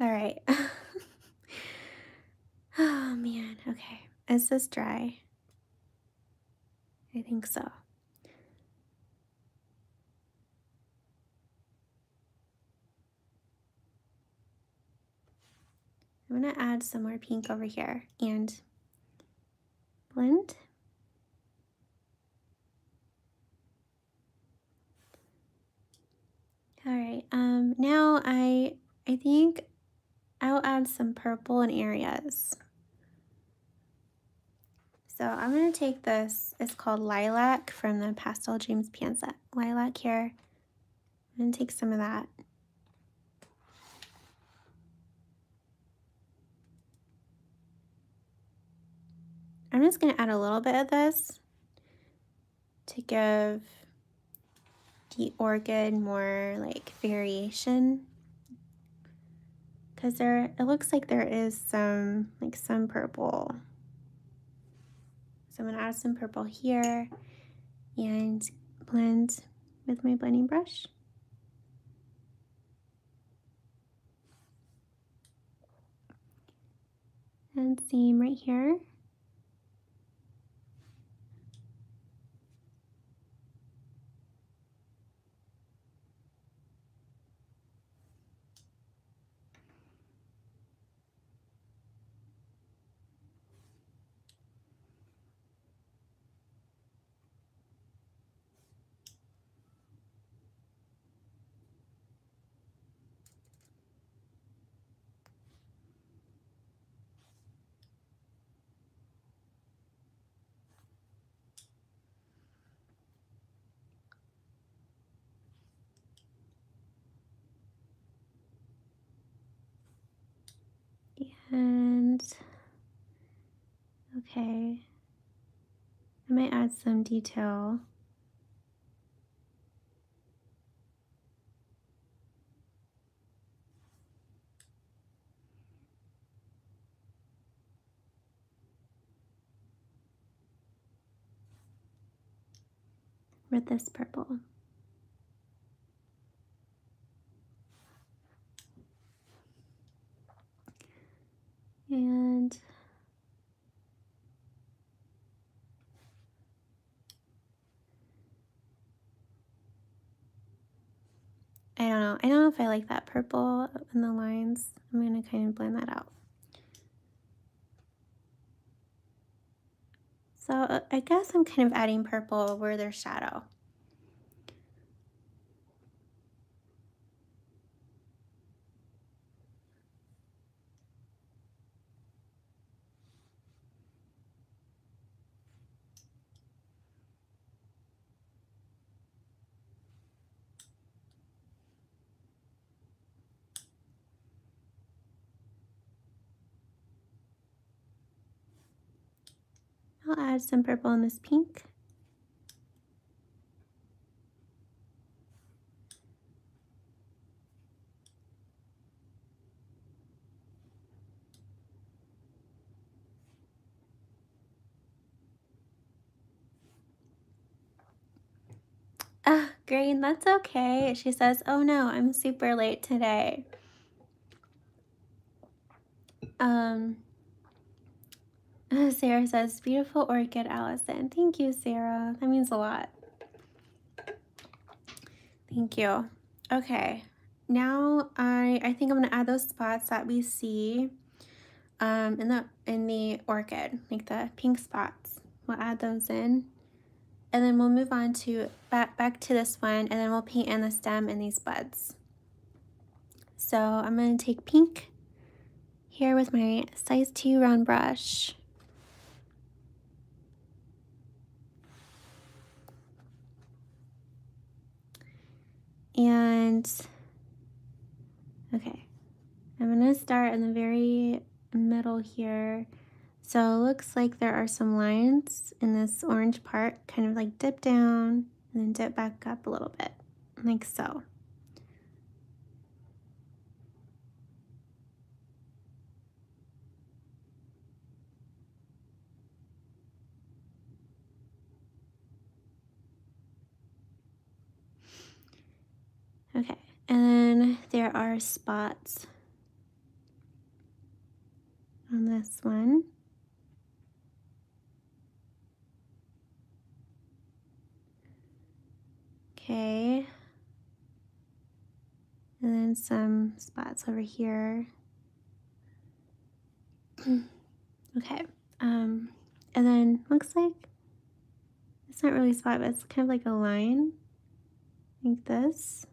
Speaker 1: All right. oh man, okay. Is this dry? I think so. I'm going to add some more pink over here and blend. All right, um, now I, I think I'll add some purple in areas. So I'm going to take this, it's called Lilac from the Pastel Dreams Pan. Lilac here. I'm going to take some of that I'm just going to add a little bit of this to give the orchid more like variation. Because there it looks like there is some like some purple. So I'm gonna add some purple here and blend with my blending brush. And same right here And okay, I might add some detail. with this purple. And I don't know. I don't know if I like that purple in the lines. I'm going to kind of blend that out. So uh, I guess I'm kind of adding purple where there's shadow. I'll add some purple in this pink. Ah, green, that's okay. She says, oh no, I'm super late today. Um, Sarah says, beautiful orchid, Allison. Thank you, Sarah. That means a lot. Thank you. Okay, now I, I think I'm gonna add those spots that we see um, in the in the orchid, like the pink spots. We'll add those in. And then we'll move on to back, back to this one and then we'll paint in the stem and these buds. So I'm to take pink here with my size 2 round brush. And, okay, I'm to start in the very middle here. So it looks like there are some lines in this orange part, kind of like dip down and then dip back up a little bit, like so. Okay, and then there are spots on this one. Okay. And then some spots over here. okay. Um, and then looks like it's not really a spot, but it's kind of like a line like this.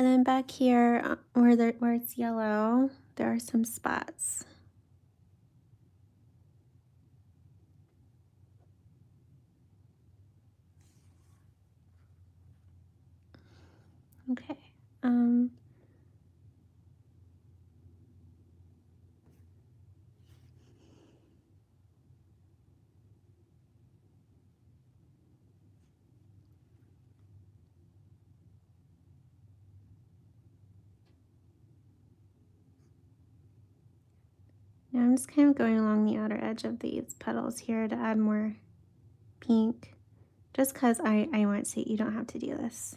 Speaker 1: And then back here uh, where, the, where it's yellow, there are some spots. Okay. Um, I'm just kind of going along the outer edge of these petals here to add more pink, just because I, I want to, you don't have to do this.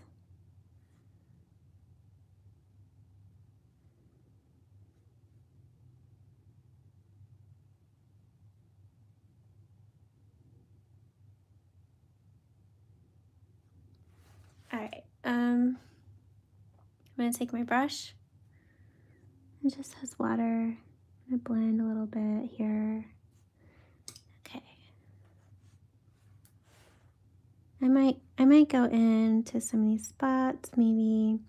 Speaker 1: All right, um, I'm gonna take my brush. It just has water. I'm gonna blend a little bit here. Okay. I might I might go into some of these spots, maybe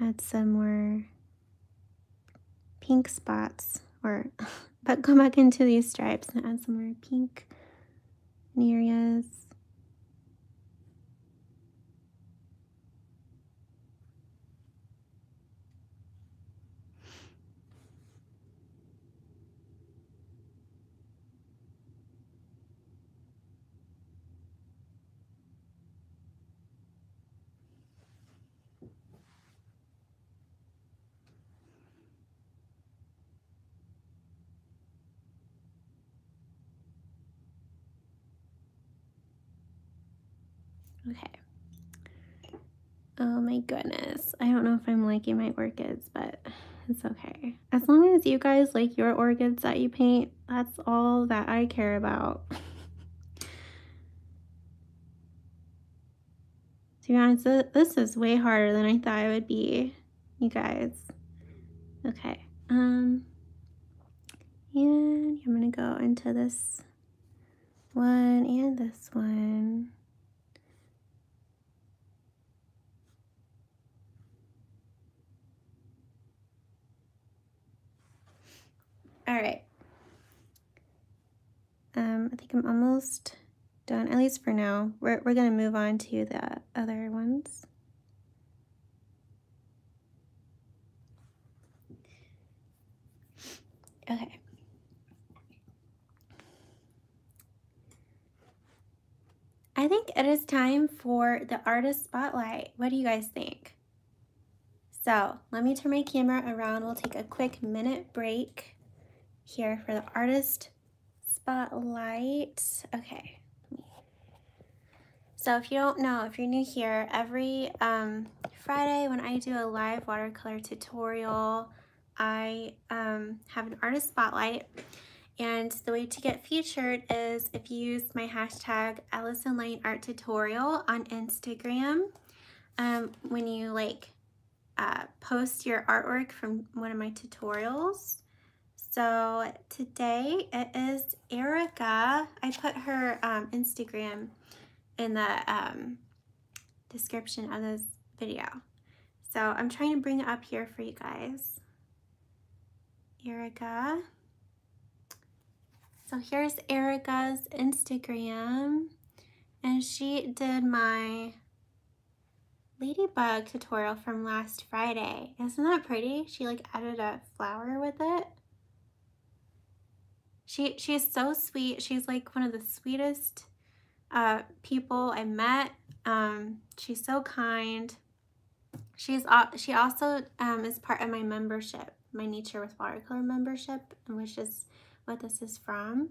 Speaker 1: add some more pink spots or but go back into these stripes and add some more pink areas. Oh my goodness. I don't know if I'm liking my orchids, but it's okay. As long as you guys like your orchids that you paint, that's all that I care about. to be honest, this is way harder than I thought it would be, you guys. Okay. Um, and I'm going to go into this one and this one. All right. Um, I think I'm almost done, at least for now. We're, we're going to move on to the other ones. Okay. I think it is time for the artist spotlight. What do you guys think? So let me turn my camera around. We'll take a quick minute break here for the artist spotlight. Okay. So if you don't know, if you're new here, every um, Friday when I do a live watercolor tutorial, I um, have an artist spotlight. And the way to get featured is if you use my hashtag Allison Lyon Art Tutorial on Instagram. Um, when you like uh, post your artwork from one of my tutorials, so today it is Erica. I put her um, Instagram in the um, description of this video. So I'm trying to bring it up here for you guys. Erica. So here's Erica's Instagram. And she did my ladybug tutorial from last Friday. Isn't that pretty? She like added a flower with it. She she's so sweet. She's like one of the sweetest uh, people I met. Um, she's so kind. She's she also um, is part of my membership, my Nature with Watercolor membership, which is what this is from.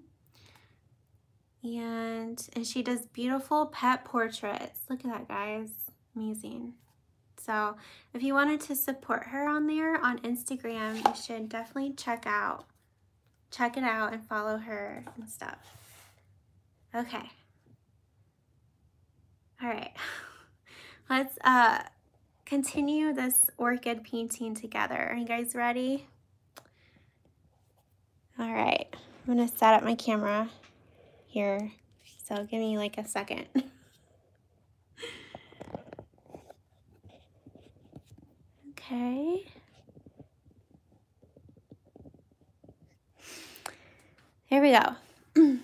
Speaker 1: And and she does beautiful pet portraits. Look at that, guys. Amazing. So if you wanted to support her on there on Instagram, you should definitely check out check it out and follow her and stuff. Okay. All right. Let's uh, continue this orchid painting together. Are you guys ready? All right. I'm going to set up my camera here. So give me like a second. okay. Here we go.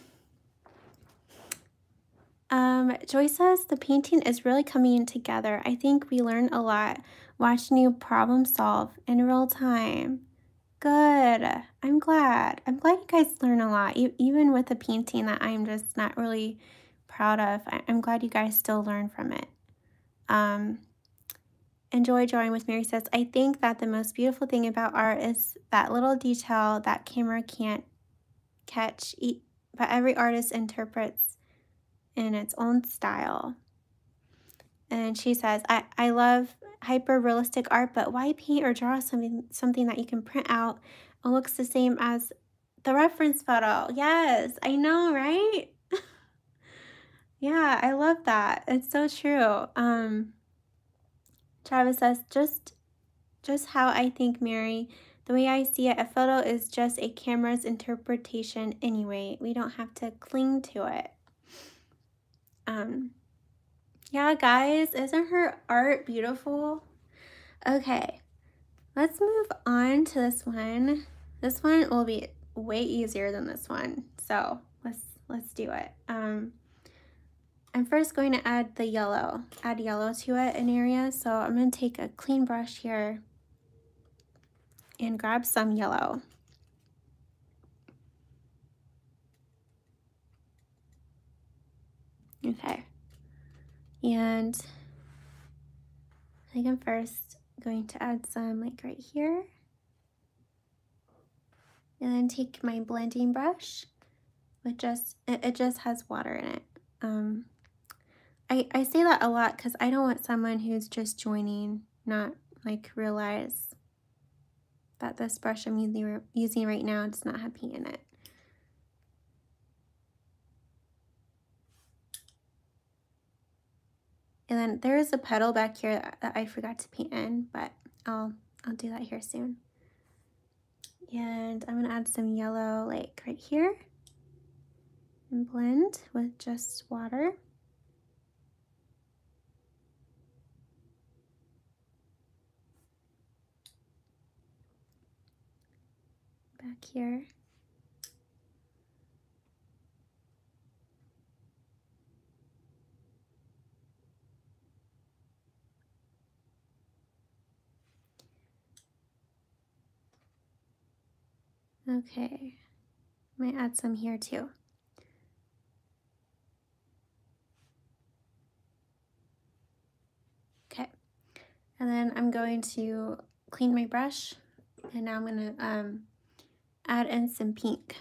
Speaker 1: um, Joy says the painting is really coming in together. I think we learn a lot watching you problem solve in real time. Good. I'm glad. I'm glad you guys learn a lot, even with a painting that I'm just not really proud of. I'm glad you guys still learn from it. Um, Enjoy drawing with Mary says, I think that the most beautiful thing about art is that little detail that camera can't catch, but every artist interprets in its own style. And she says, I, I love hyper realistic art, but why paint or draw something something that you can print out and looks the same as the reference photo? Yes, I know, right? yeah, I love that. It's so true. Um, Travis says, just just how I think Mary the way I see it, a photo is just a camera's interpretation anyway. We don't have to cling to it. Um, yeah, guys, isn't her art beautiful? Okay, let's move on to this one. This one will be way easier than this one. So let's let's do it. Um, I'm first going to add the yellow, add yellow to it in areas. So I'm going to take a clean brush here and grab some yellow. Okay. And I think I'm first going to add some like right here. And then take my blending brush, which just, it, it just has water in it. Um, I, I say that a lot because I don't want someone who's just joining not like realize that this brush I'm using, using right now does not have paint in it. And then there is a petal back here that I forgot to paint in, but I'll, I'll do that here soon. And I'm gonna add some yellow like right here and blend with just water. Back here. Okay, might add some here too. Okay, and then I'm going to clean my brush and now I'm gonna um, add in some pink.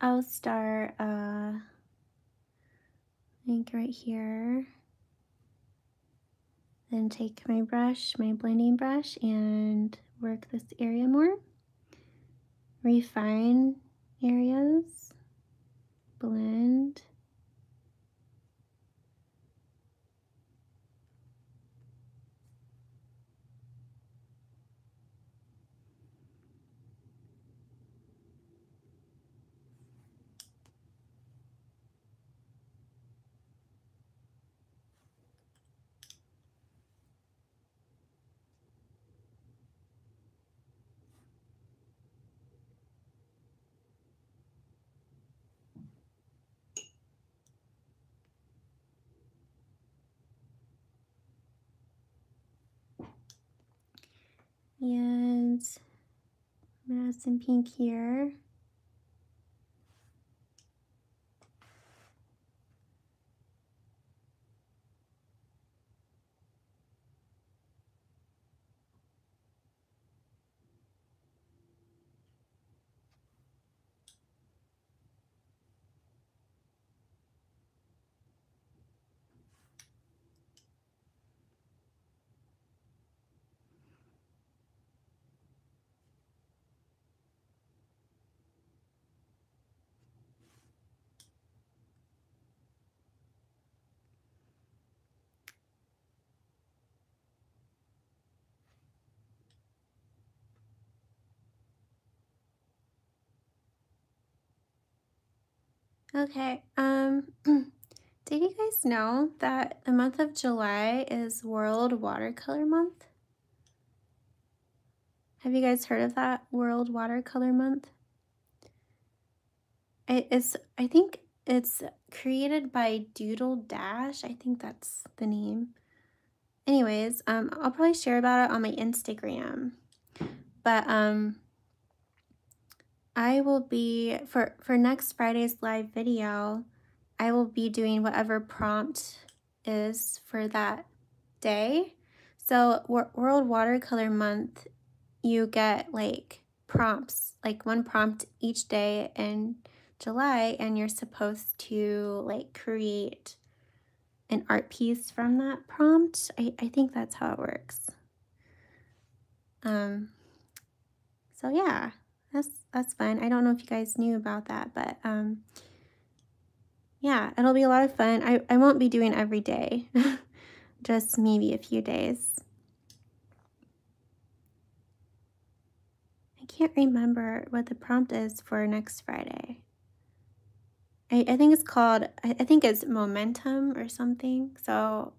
Speaker 1: I'll start uh, think right here. Then take my brush, my blending brush, and work this area more. Refine areas, blend. And I'm gonna add some pink here. Okay, um, did you guys know that the month of July is World Watercolor Month? Have you guys heard of that, World Watercolor Month? It is, I think it's created by Doodlewash. I think that's the name. Anyways, um, I'll probably share about it on my Instagram. But, um, I will be, for, for next Friday's live video, I will be doing whatever prompt is for that day. So World Watercolor Month, you get like prompts, like one prompt each day in July, and you're supposed to like create an art piece from that prompt. I, I think that's how it works. Um, so yeah that's that's fun. I don't know if you guys knew about that, but um, yeah, it'll be a lot of fun. I, I won't be doing every day, just maybe a few days. I can't remember what the prompt is for next Friday. I, I think it's called, I, I think it's momentum or something. So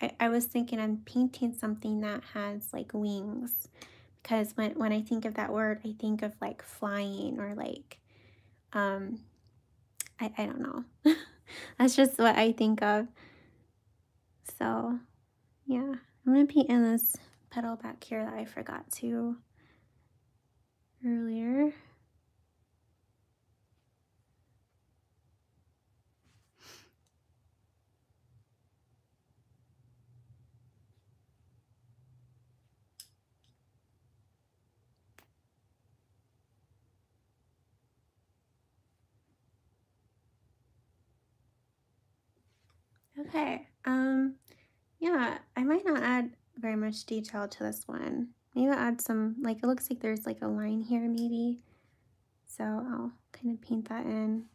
Speaker 1: I, I was thinking I'm painting something that has like wings because when, when I think of that word, I think of like flying or like, um, I, I don't know. That's just what I think of. So, yeah, I'm going to paint in this petal back here that I forgot to earlier. Okay, um, yeah, I might not add very much detail to this one. Maybe I'll add some, like it looks like there's like a line here maybe. So I'll kind of paint that in.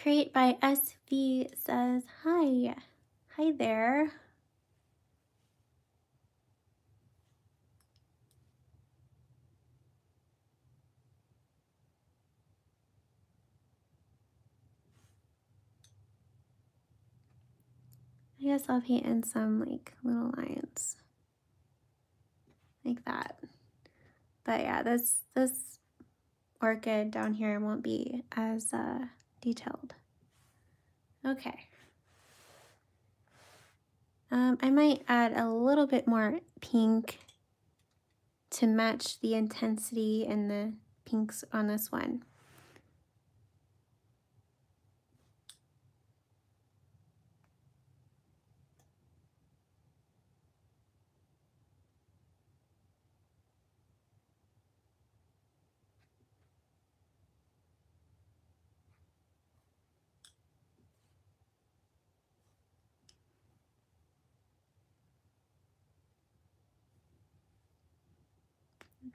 Speaker 1: Create by SV says, hi, hi there. Guess I'll paint in some like little lines like that. But yeah, this this orchid down here won't be as uh, detailed. Okay. Um, I might add a little bit more pink to match the intensity and the pinks on this one.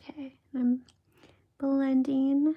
Speaker 1: Okay, I'm blending.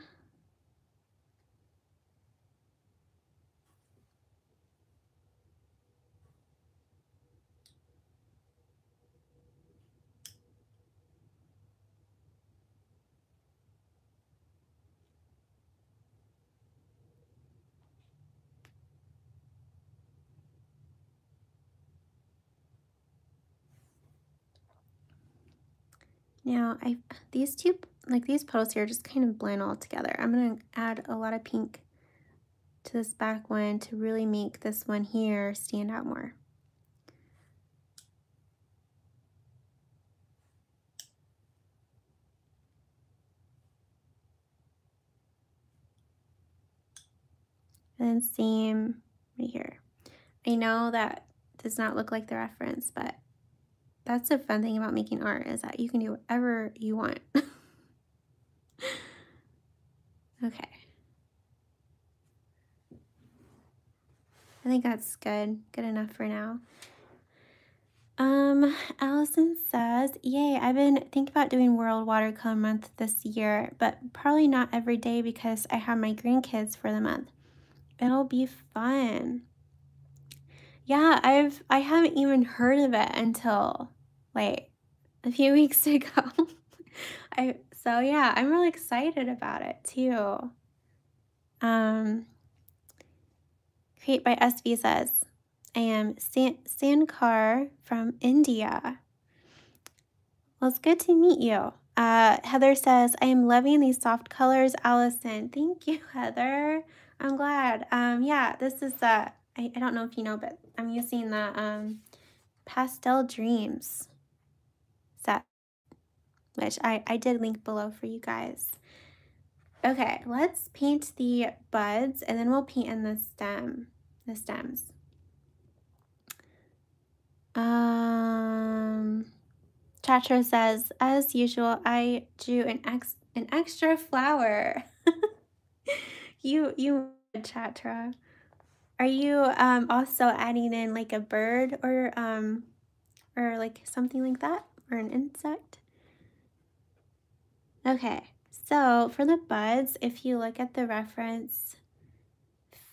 Speaker 1: Now I these two like these petals here just kind of blend all together. I'm gonna add a lot of pink to this back one to really make this one here stand out more. And same right here. I know that does not look like the reference, but that's the fun thing about making art is that you can do whatever you want. okay. I think that's good. Good enough for now. Um, Allison says, Yay, I've been thinking about doing World Watercolor Month this year, but probably not every day because I have my grandkids for the month. It'll be fun. Yeah, I've I haven't even heard of it until like a few weeks ago. I so yeah, I'm really excited about it too. Um Create by SV says, I am San Sankar from India. Well, it's good to meet you. Uh, Heather says, I am loving these soft colors, Allison. Thank you, Heather. I'm glad. Um, yeah, this is, uh, I, I don't know if you know, but I'm using the um, Pastel Dreams which I, I did link below for you guys. Okay, let's paint the buds and then we'll paint in the stem, the stems. Um, Chatra says, as usual, I drew an ex an extra flower. you you Chatra. Are you um also adding in like a bird or um or like something like that or an insect? Okay, so for the buds, if you look at the reference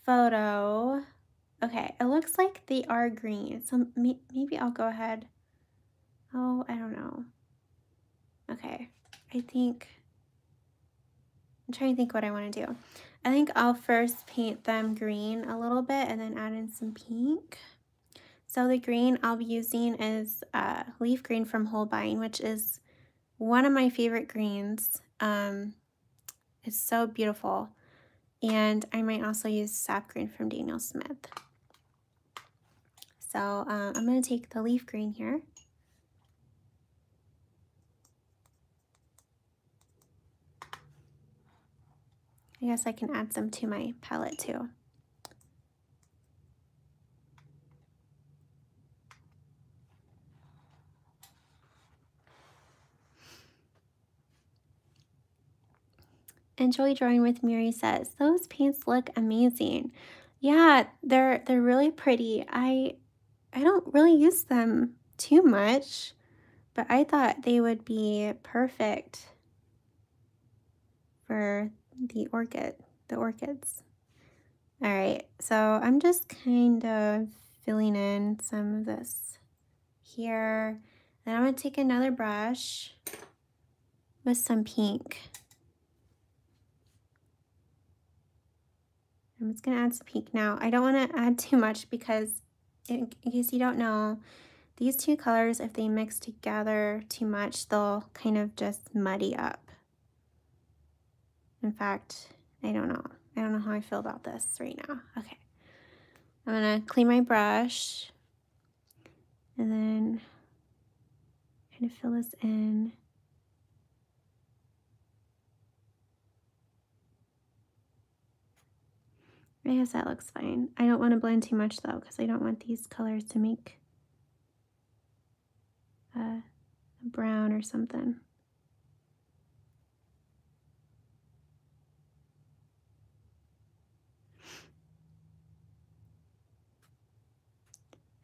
Speaker 1: photo, okay, it looks like they are green. So maybe I'll go ahead. Oh, I don't know. Okay, I think, I'm trying to think what I want to do. I think I'll first paint them green a little bit and then add in some pink. So the green I'll be using is uh, leaf green from Holbein, which is one of my favorite greens. Um, it's so beautiful. And I might also use sap green from Daniel Smith. So uh, I'm going to take the leaf green here. I guess I can add some to my palette too. Enjoy drawing with Miri says, those paints look amazing. Yeah, they're they're really pretty. I I don't really use them too much, but I thought they would be perfect for the orchid, the orchids. All right, so I'm just kind of filling in some of this here. Then I'm gonna take another brush with some pink. I'm just gonna add some pink now. I don't wanna add too much because in, case you don't know, these two colors, if they mix together too much, they'll kind of just muddy up. In fact, I don't know. I don't know how I feel about this right now. Okay. I'm to clean my brush and then kind of fill this in. I guess that looks fine. I don't want to blend too much though because I don't want these colors to make uh, a brown or something.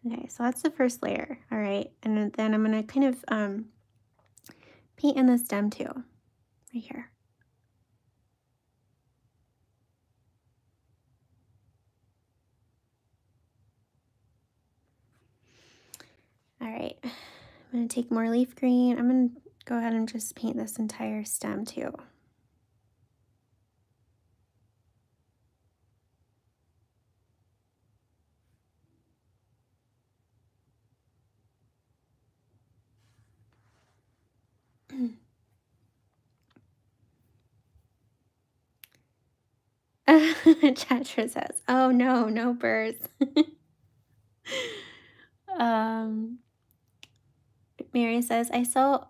Speaker 1: Okay, so that's the first layer. All right, and then I'm gonna kind of um, paint in the stem too, right here. All right, I'm gonna take more leaf green. I'm gonna go ahead and just paint this entire stem too. Chatra says, "Oh no, no birds." um, Mary says, "I still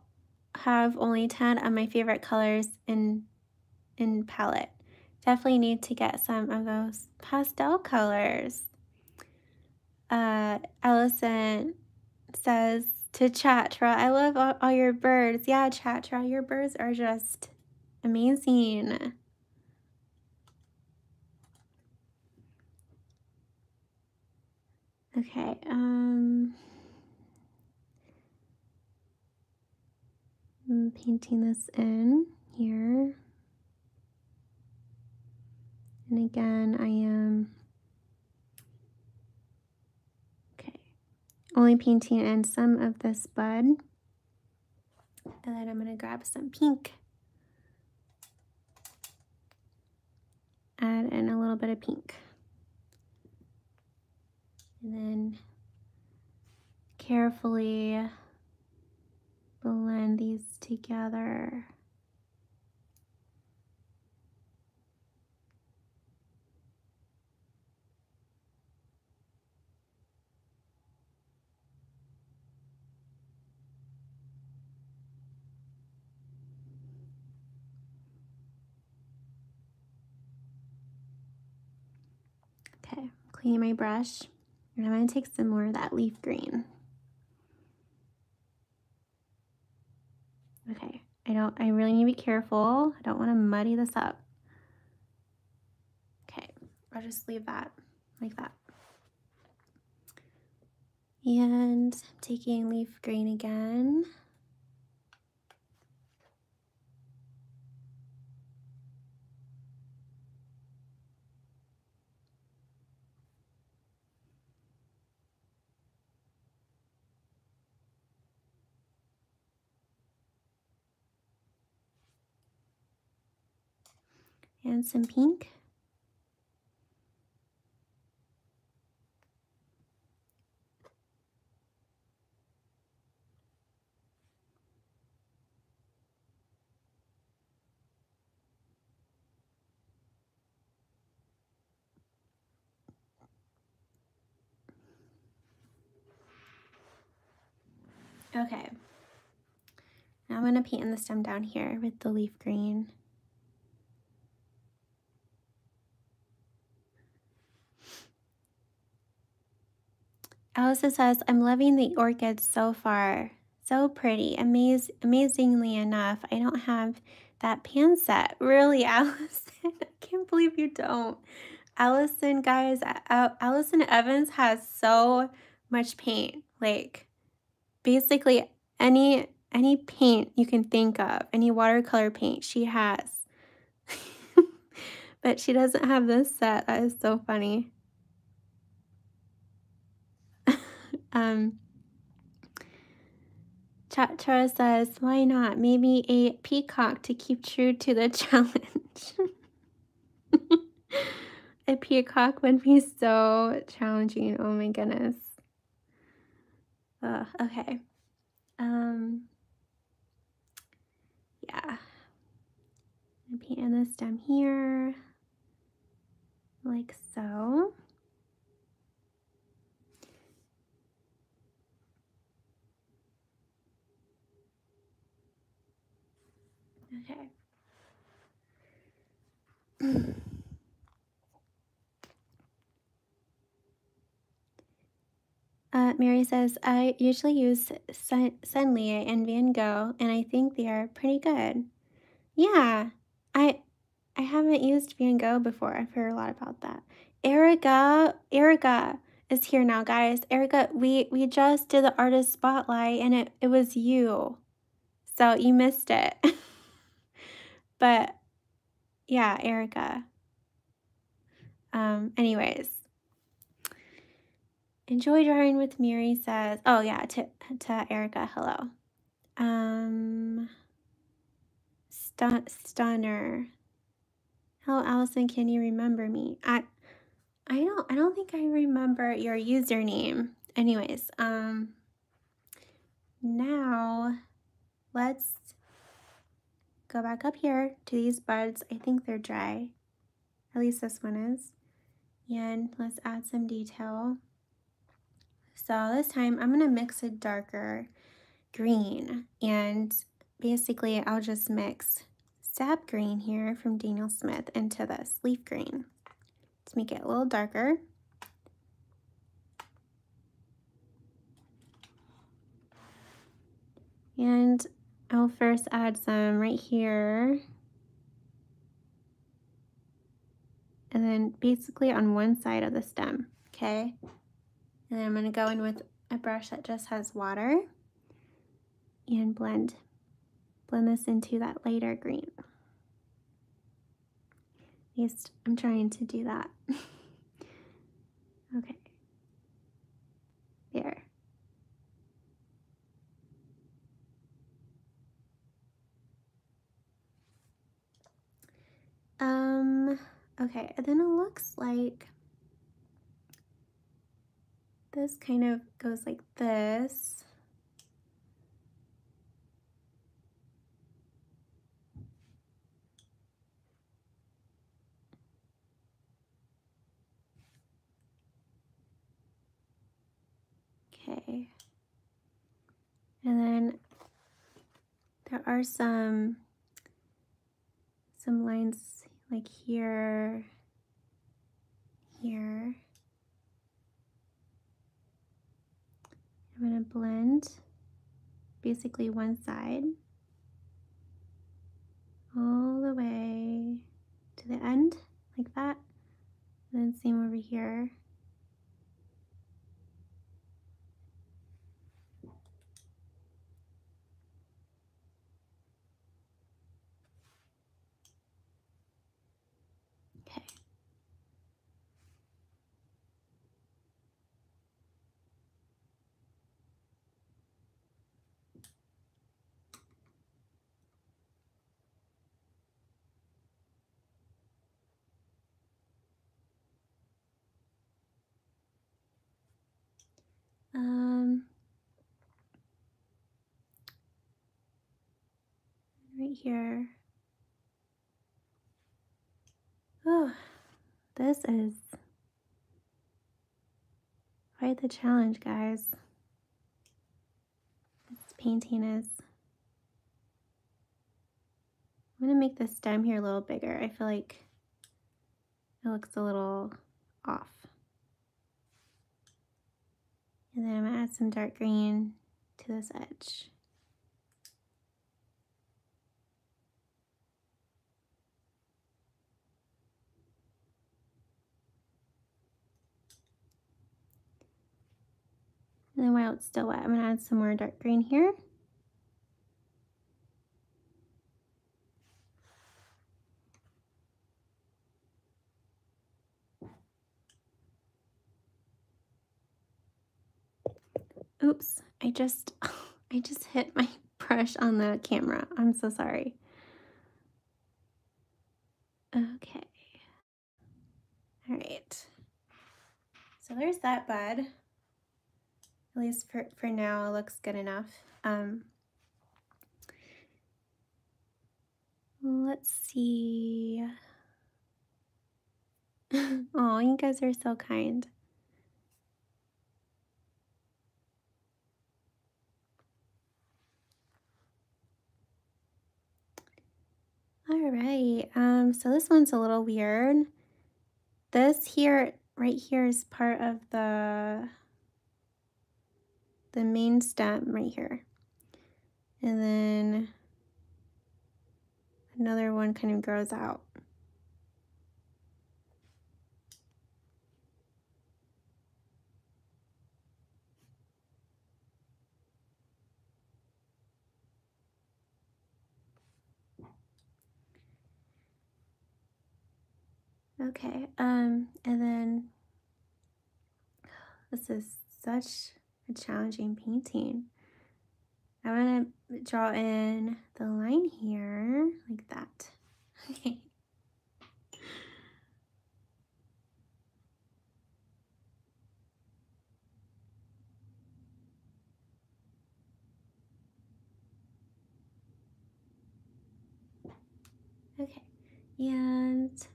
Speaker 1: have only ten of my favorite colors in in palette. Definitely need to get some of those pastel colors." Uh, Allison says to Chatra, "I love all, all your birds. Yeah, Chatra, your birds are just amazing." Okay, um, I'm painting this in here. And again, I am, okay, only painting in some of this bud. And then I'm going to grab some pink. Add in a little bit of pink and then carefully blend these together. Okay, cleaning my brush. And I'm to take some more of that leaf green. Okay, I don't, I really need to be careful. I don't want to muddy this up. Okay, I'll just leave that like that. And I'm taking leaf green again. And some pink. Okay. Now I'm going to paint in the stem down here with the leaf green. Allison says, I'm loving the orchids so far. So pretty. Amaz amazingly enough, I don't have that pan set. Really, Allison? I can't believe you don't. Allison, guys, Allison Evans has so much paint. Like, basically any any paint you can think of, any watercolor paint she has. but she doesn't have this set. That is so funny. Um, Chatra says, why not? Maybe a peacock to keep true to the challenge. a peacock would be so challenging. Oh my goodness. Uh, okay. Um, yeah. I'm painting the stem here, like so. Okay. Uh, Mary says, I usually use Sun Sennelier and Van Gogh, and I think they are pretty good. Yeah, I I haven't used Van Gogh before. I've heard a lot about that. Erica, Erica is here now, guys. Erica, we we just did the artist spotlight, and it it was you, so you missed it. but yeah, Erica. Um. Anyways, enjoy drawing with Mary says, oh yeah, to, to Erica, hello. Um, stun, stunner. Hello, Allison, can you remember me? I, I don't, I don't think I remember your username. Anyways, um, now let's go back up here to these buds. I think they're dry. At least this one is. And let's add some detail. So this time I'm going to mix a darker green and basically I'll just mix sap green here from Daniel Smith into this leaf green to make it a little darker. And I'll first add some right here. And then basically on one side of the stem, okay? And then I'm going to go in with a brush that just has water and blend, blend this into that lighter green. At least I'm trying to do that. okay. There. Um, okay, and then it looks like this kind of goes like this. Okay. And then there are some some lines like here, here. I'm going to blend basically one side all the way to the end like that. And then same over here. Um, right here. Oh, this is quite the challenge, guys. This painting is. I'm going to make the stem here a little bigger. I feel like it looks a little off. And then I'm gonna add some dark green to this edge. And then while it's still wet, I'm gonna add some more dark green here. Oops, I just, I just hit my brush on the camera. I'm so sorry. Okay. All right. So there's that bud. At least for, for now, it looks good enough. Um, let's see. oh, you guys are so kind. All right, um, so this one's a little weird. This here, right here is part of the, the main stem right here. And then another one kind of grows out. Okay, um, and then this is such a challenging painting. I want to draw in the line here like that. Okay. Okay, and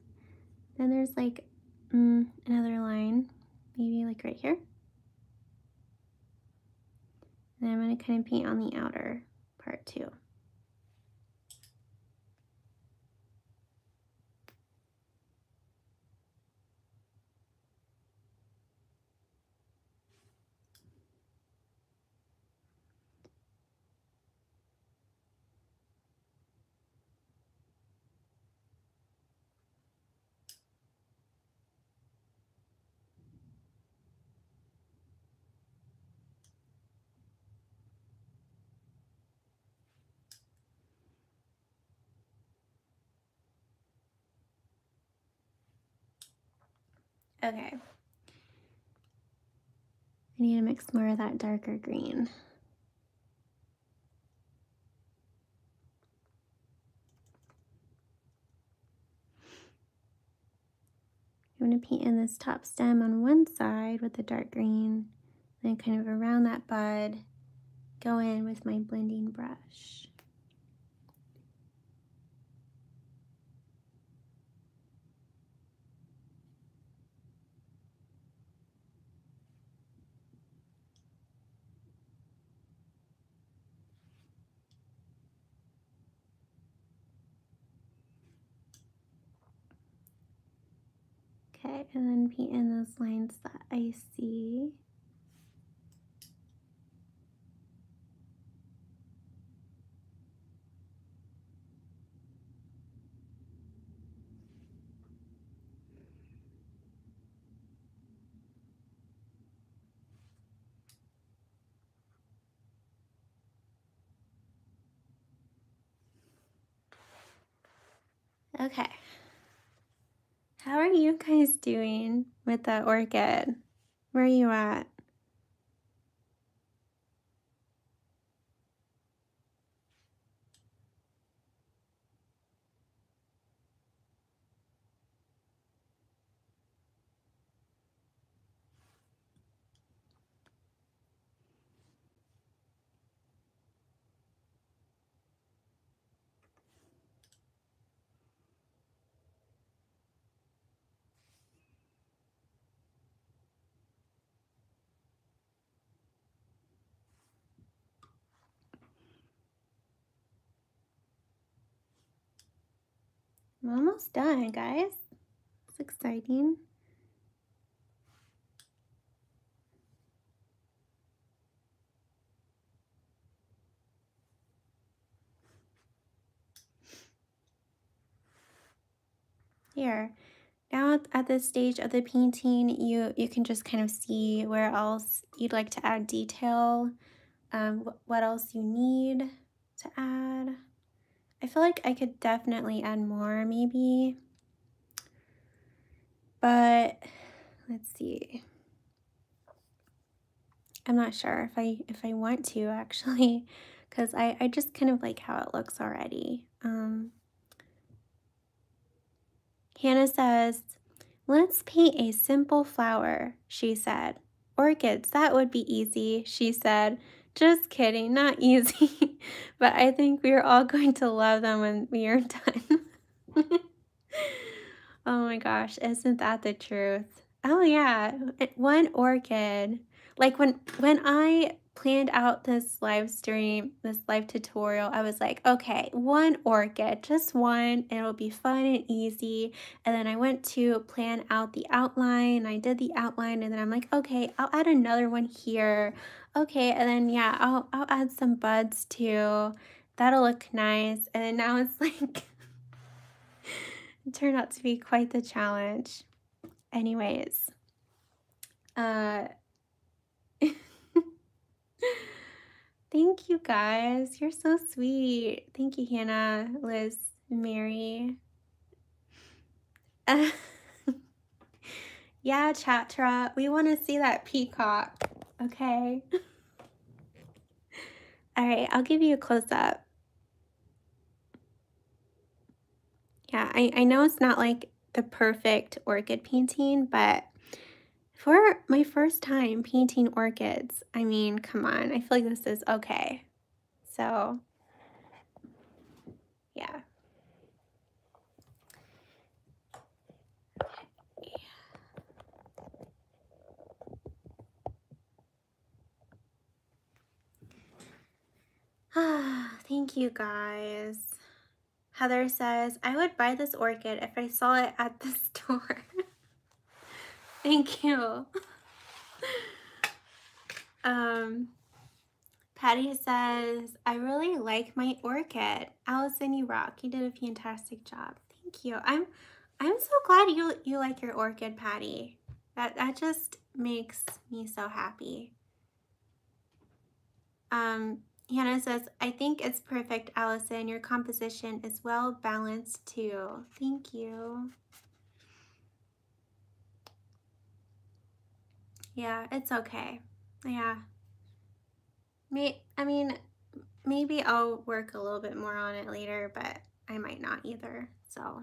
Speaker 1: then there's like mm, another line, maybe like right here. And I'm going to kind of paint on the outer part too. Okay. I need to mix more of that darker green. I'm going to paint in this top stem on one side with the dark green, then kind of around that bud, go in with my blending brush. Okay, and then paint in those lines that I see. Okay. How are you guys doing with the orchid? Where are you at? Almost done, guys. It's exciting. Here, now at this stage of the painting, you, you can just kind of see where else you'd like to add detail, um, what else you need to add. I feel like I could definitely add more maybe, but let's see. I'm not sure if I if I want to actually because I, I just kind of like how it looks already. Um, Hannah says, let's paint a simple flower, she said. Orchids, that would be easy, she said. Just kidding, not easy. but I think we are all going to love them when we are done. oh my gosh, isn't that the truth? Oh yeah, eh, one orchid. Like when when I planned out this live stream, this live tutorial, I was like, okay, one orchid, just one. It'll be fun and easy. And then I went to plan out the outline. I did the outline and then I'm like, okay, I'll add another one here. Okay, and then yeah, I'll, I'll add some buds too. That'll look nice. And then now it's like, it turned out to be quite the challenge. Anyways, uh, Thank you guys. You're so sweet. Thank you, Hannah, Liz, Mary. Uh, yeah, Chatra, we want to see that peacock. Okay. All right, I'll give you a close up. Yeah, I, I know it's not like the perfect orchid painting, but for my first time painting orchids, I mean, come on, I feel like this is okay. So, yeah. thank you guys. Heather says, I would buy this orchid if I saw it at the store. Thank you. um, Patty says, I really like my orchid. Allison, you rock. You did a fantastic job. Thank you. I'm I'm so glad you you like your orchid, Patty. That that just makes me so happy. Um, Hannah says, I think it's perfect, Allison. Your composition is well balanced too. Thank you. Yeah, it's okay. Yeah. May I mean, maybe I'll work a little bit more on it later, but I might not either. So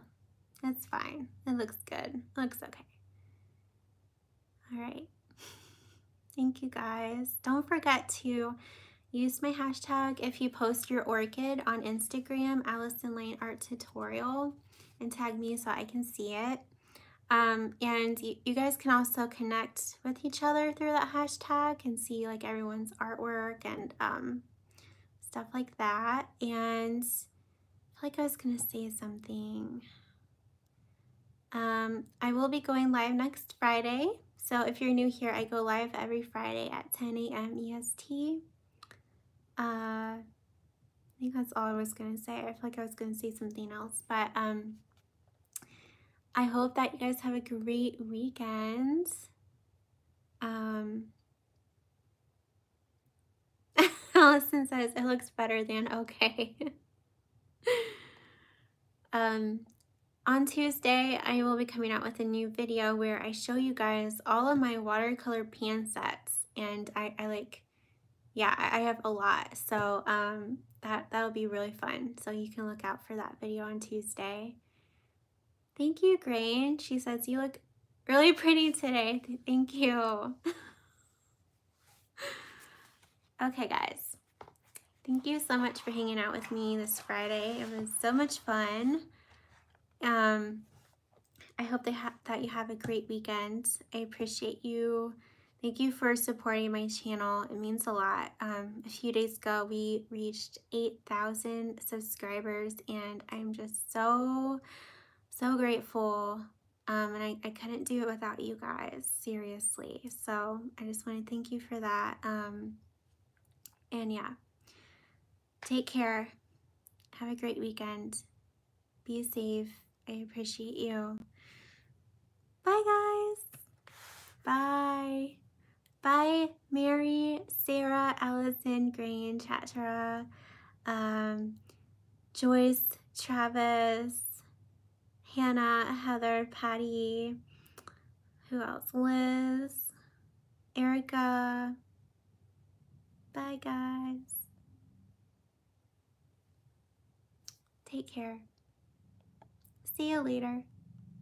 Speaker 1: it's fine. It looks good. It looks okay. All right. Thank you guys. Don't forget to use my hashtag if you post your orchid on Instagram, Allison Lyon Art Tutorial, and tag me so I can see it. Um, and you, you guys can also connect with each other through that hashtag and see like everyone's artwork and um, stuff like that. And I feel like I was going to say something. Um, I will be going live next Friday. So if you're new here, I go live every Friday at 10 a.m. EST. Uh, I think that's all I was going to say. I feel like I was going to say something else, but um, I hope that you guys have a great weekend. Um, Allison says it looks better than okay. um, on Tuesday, I will be coming out with a new video where I show you guys all of my watercolor pan sets. And I, I like, yeah, I have a lot. So um, that, that'll be really fun. So you can look out for that video on Tuesday. Thank you, Grain. She says, you look really pretty today. Thank you. okay, guys. Thank you so much for hanging out with me this Friday. It was so much fun. Um, I hope that you have a great weekend. I appreciate you. Thank you for supporting my channel. It means a lot. Um, a few days ago, we reached 8,000 subscribers, and I'm just so so grateful. Um, and I, I couldn't do it without you guys, seriously. So I just want to thank you for that. Um, and yeah, take care. Have a great weekend. Be safe. I appreciate you. Bye, guys. Bye. Bye, Mary, Sarah, Allison, Grange, Hatchera, um, Joyce, Travis, Hannah, Heather, Patty, who else? Liz, Erica. Bye, guys. Take care. See you later.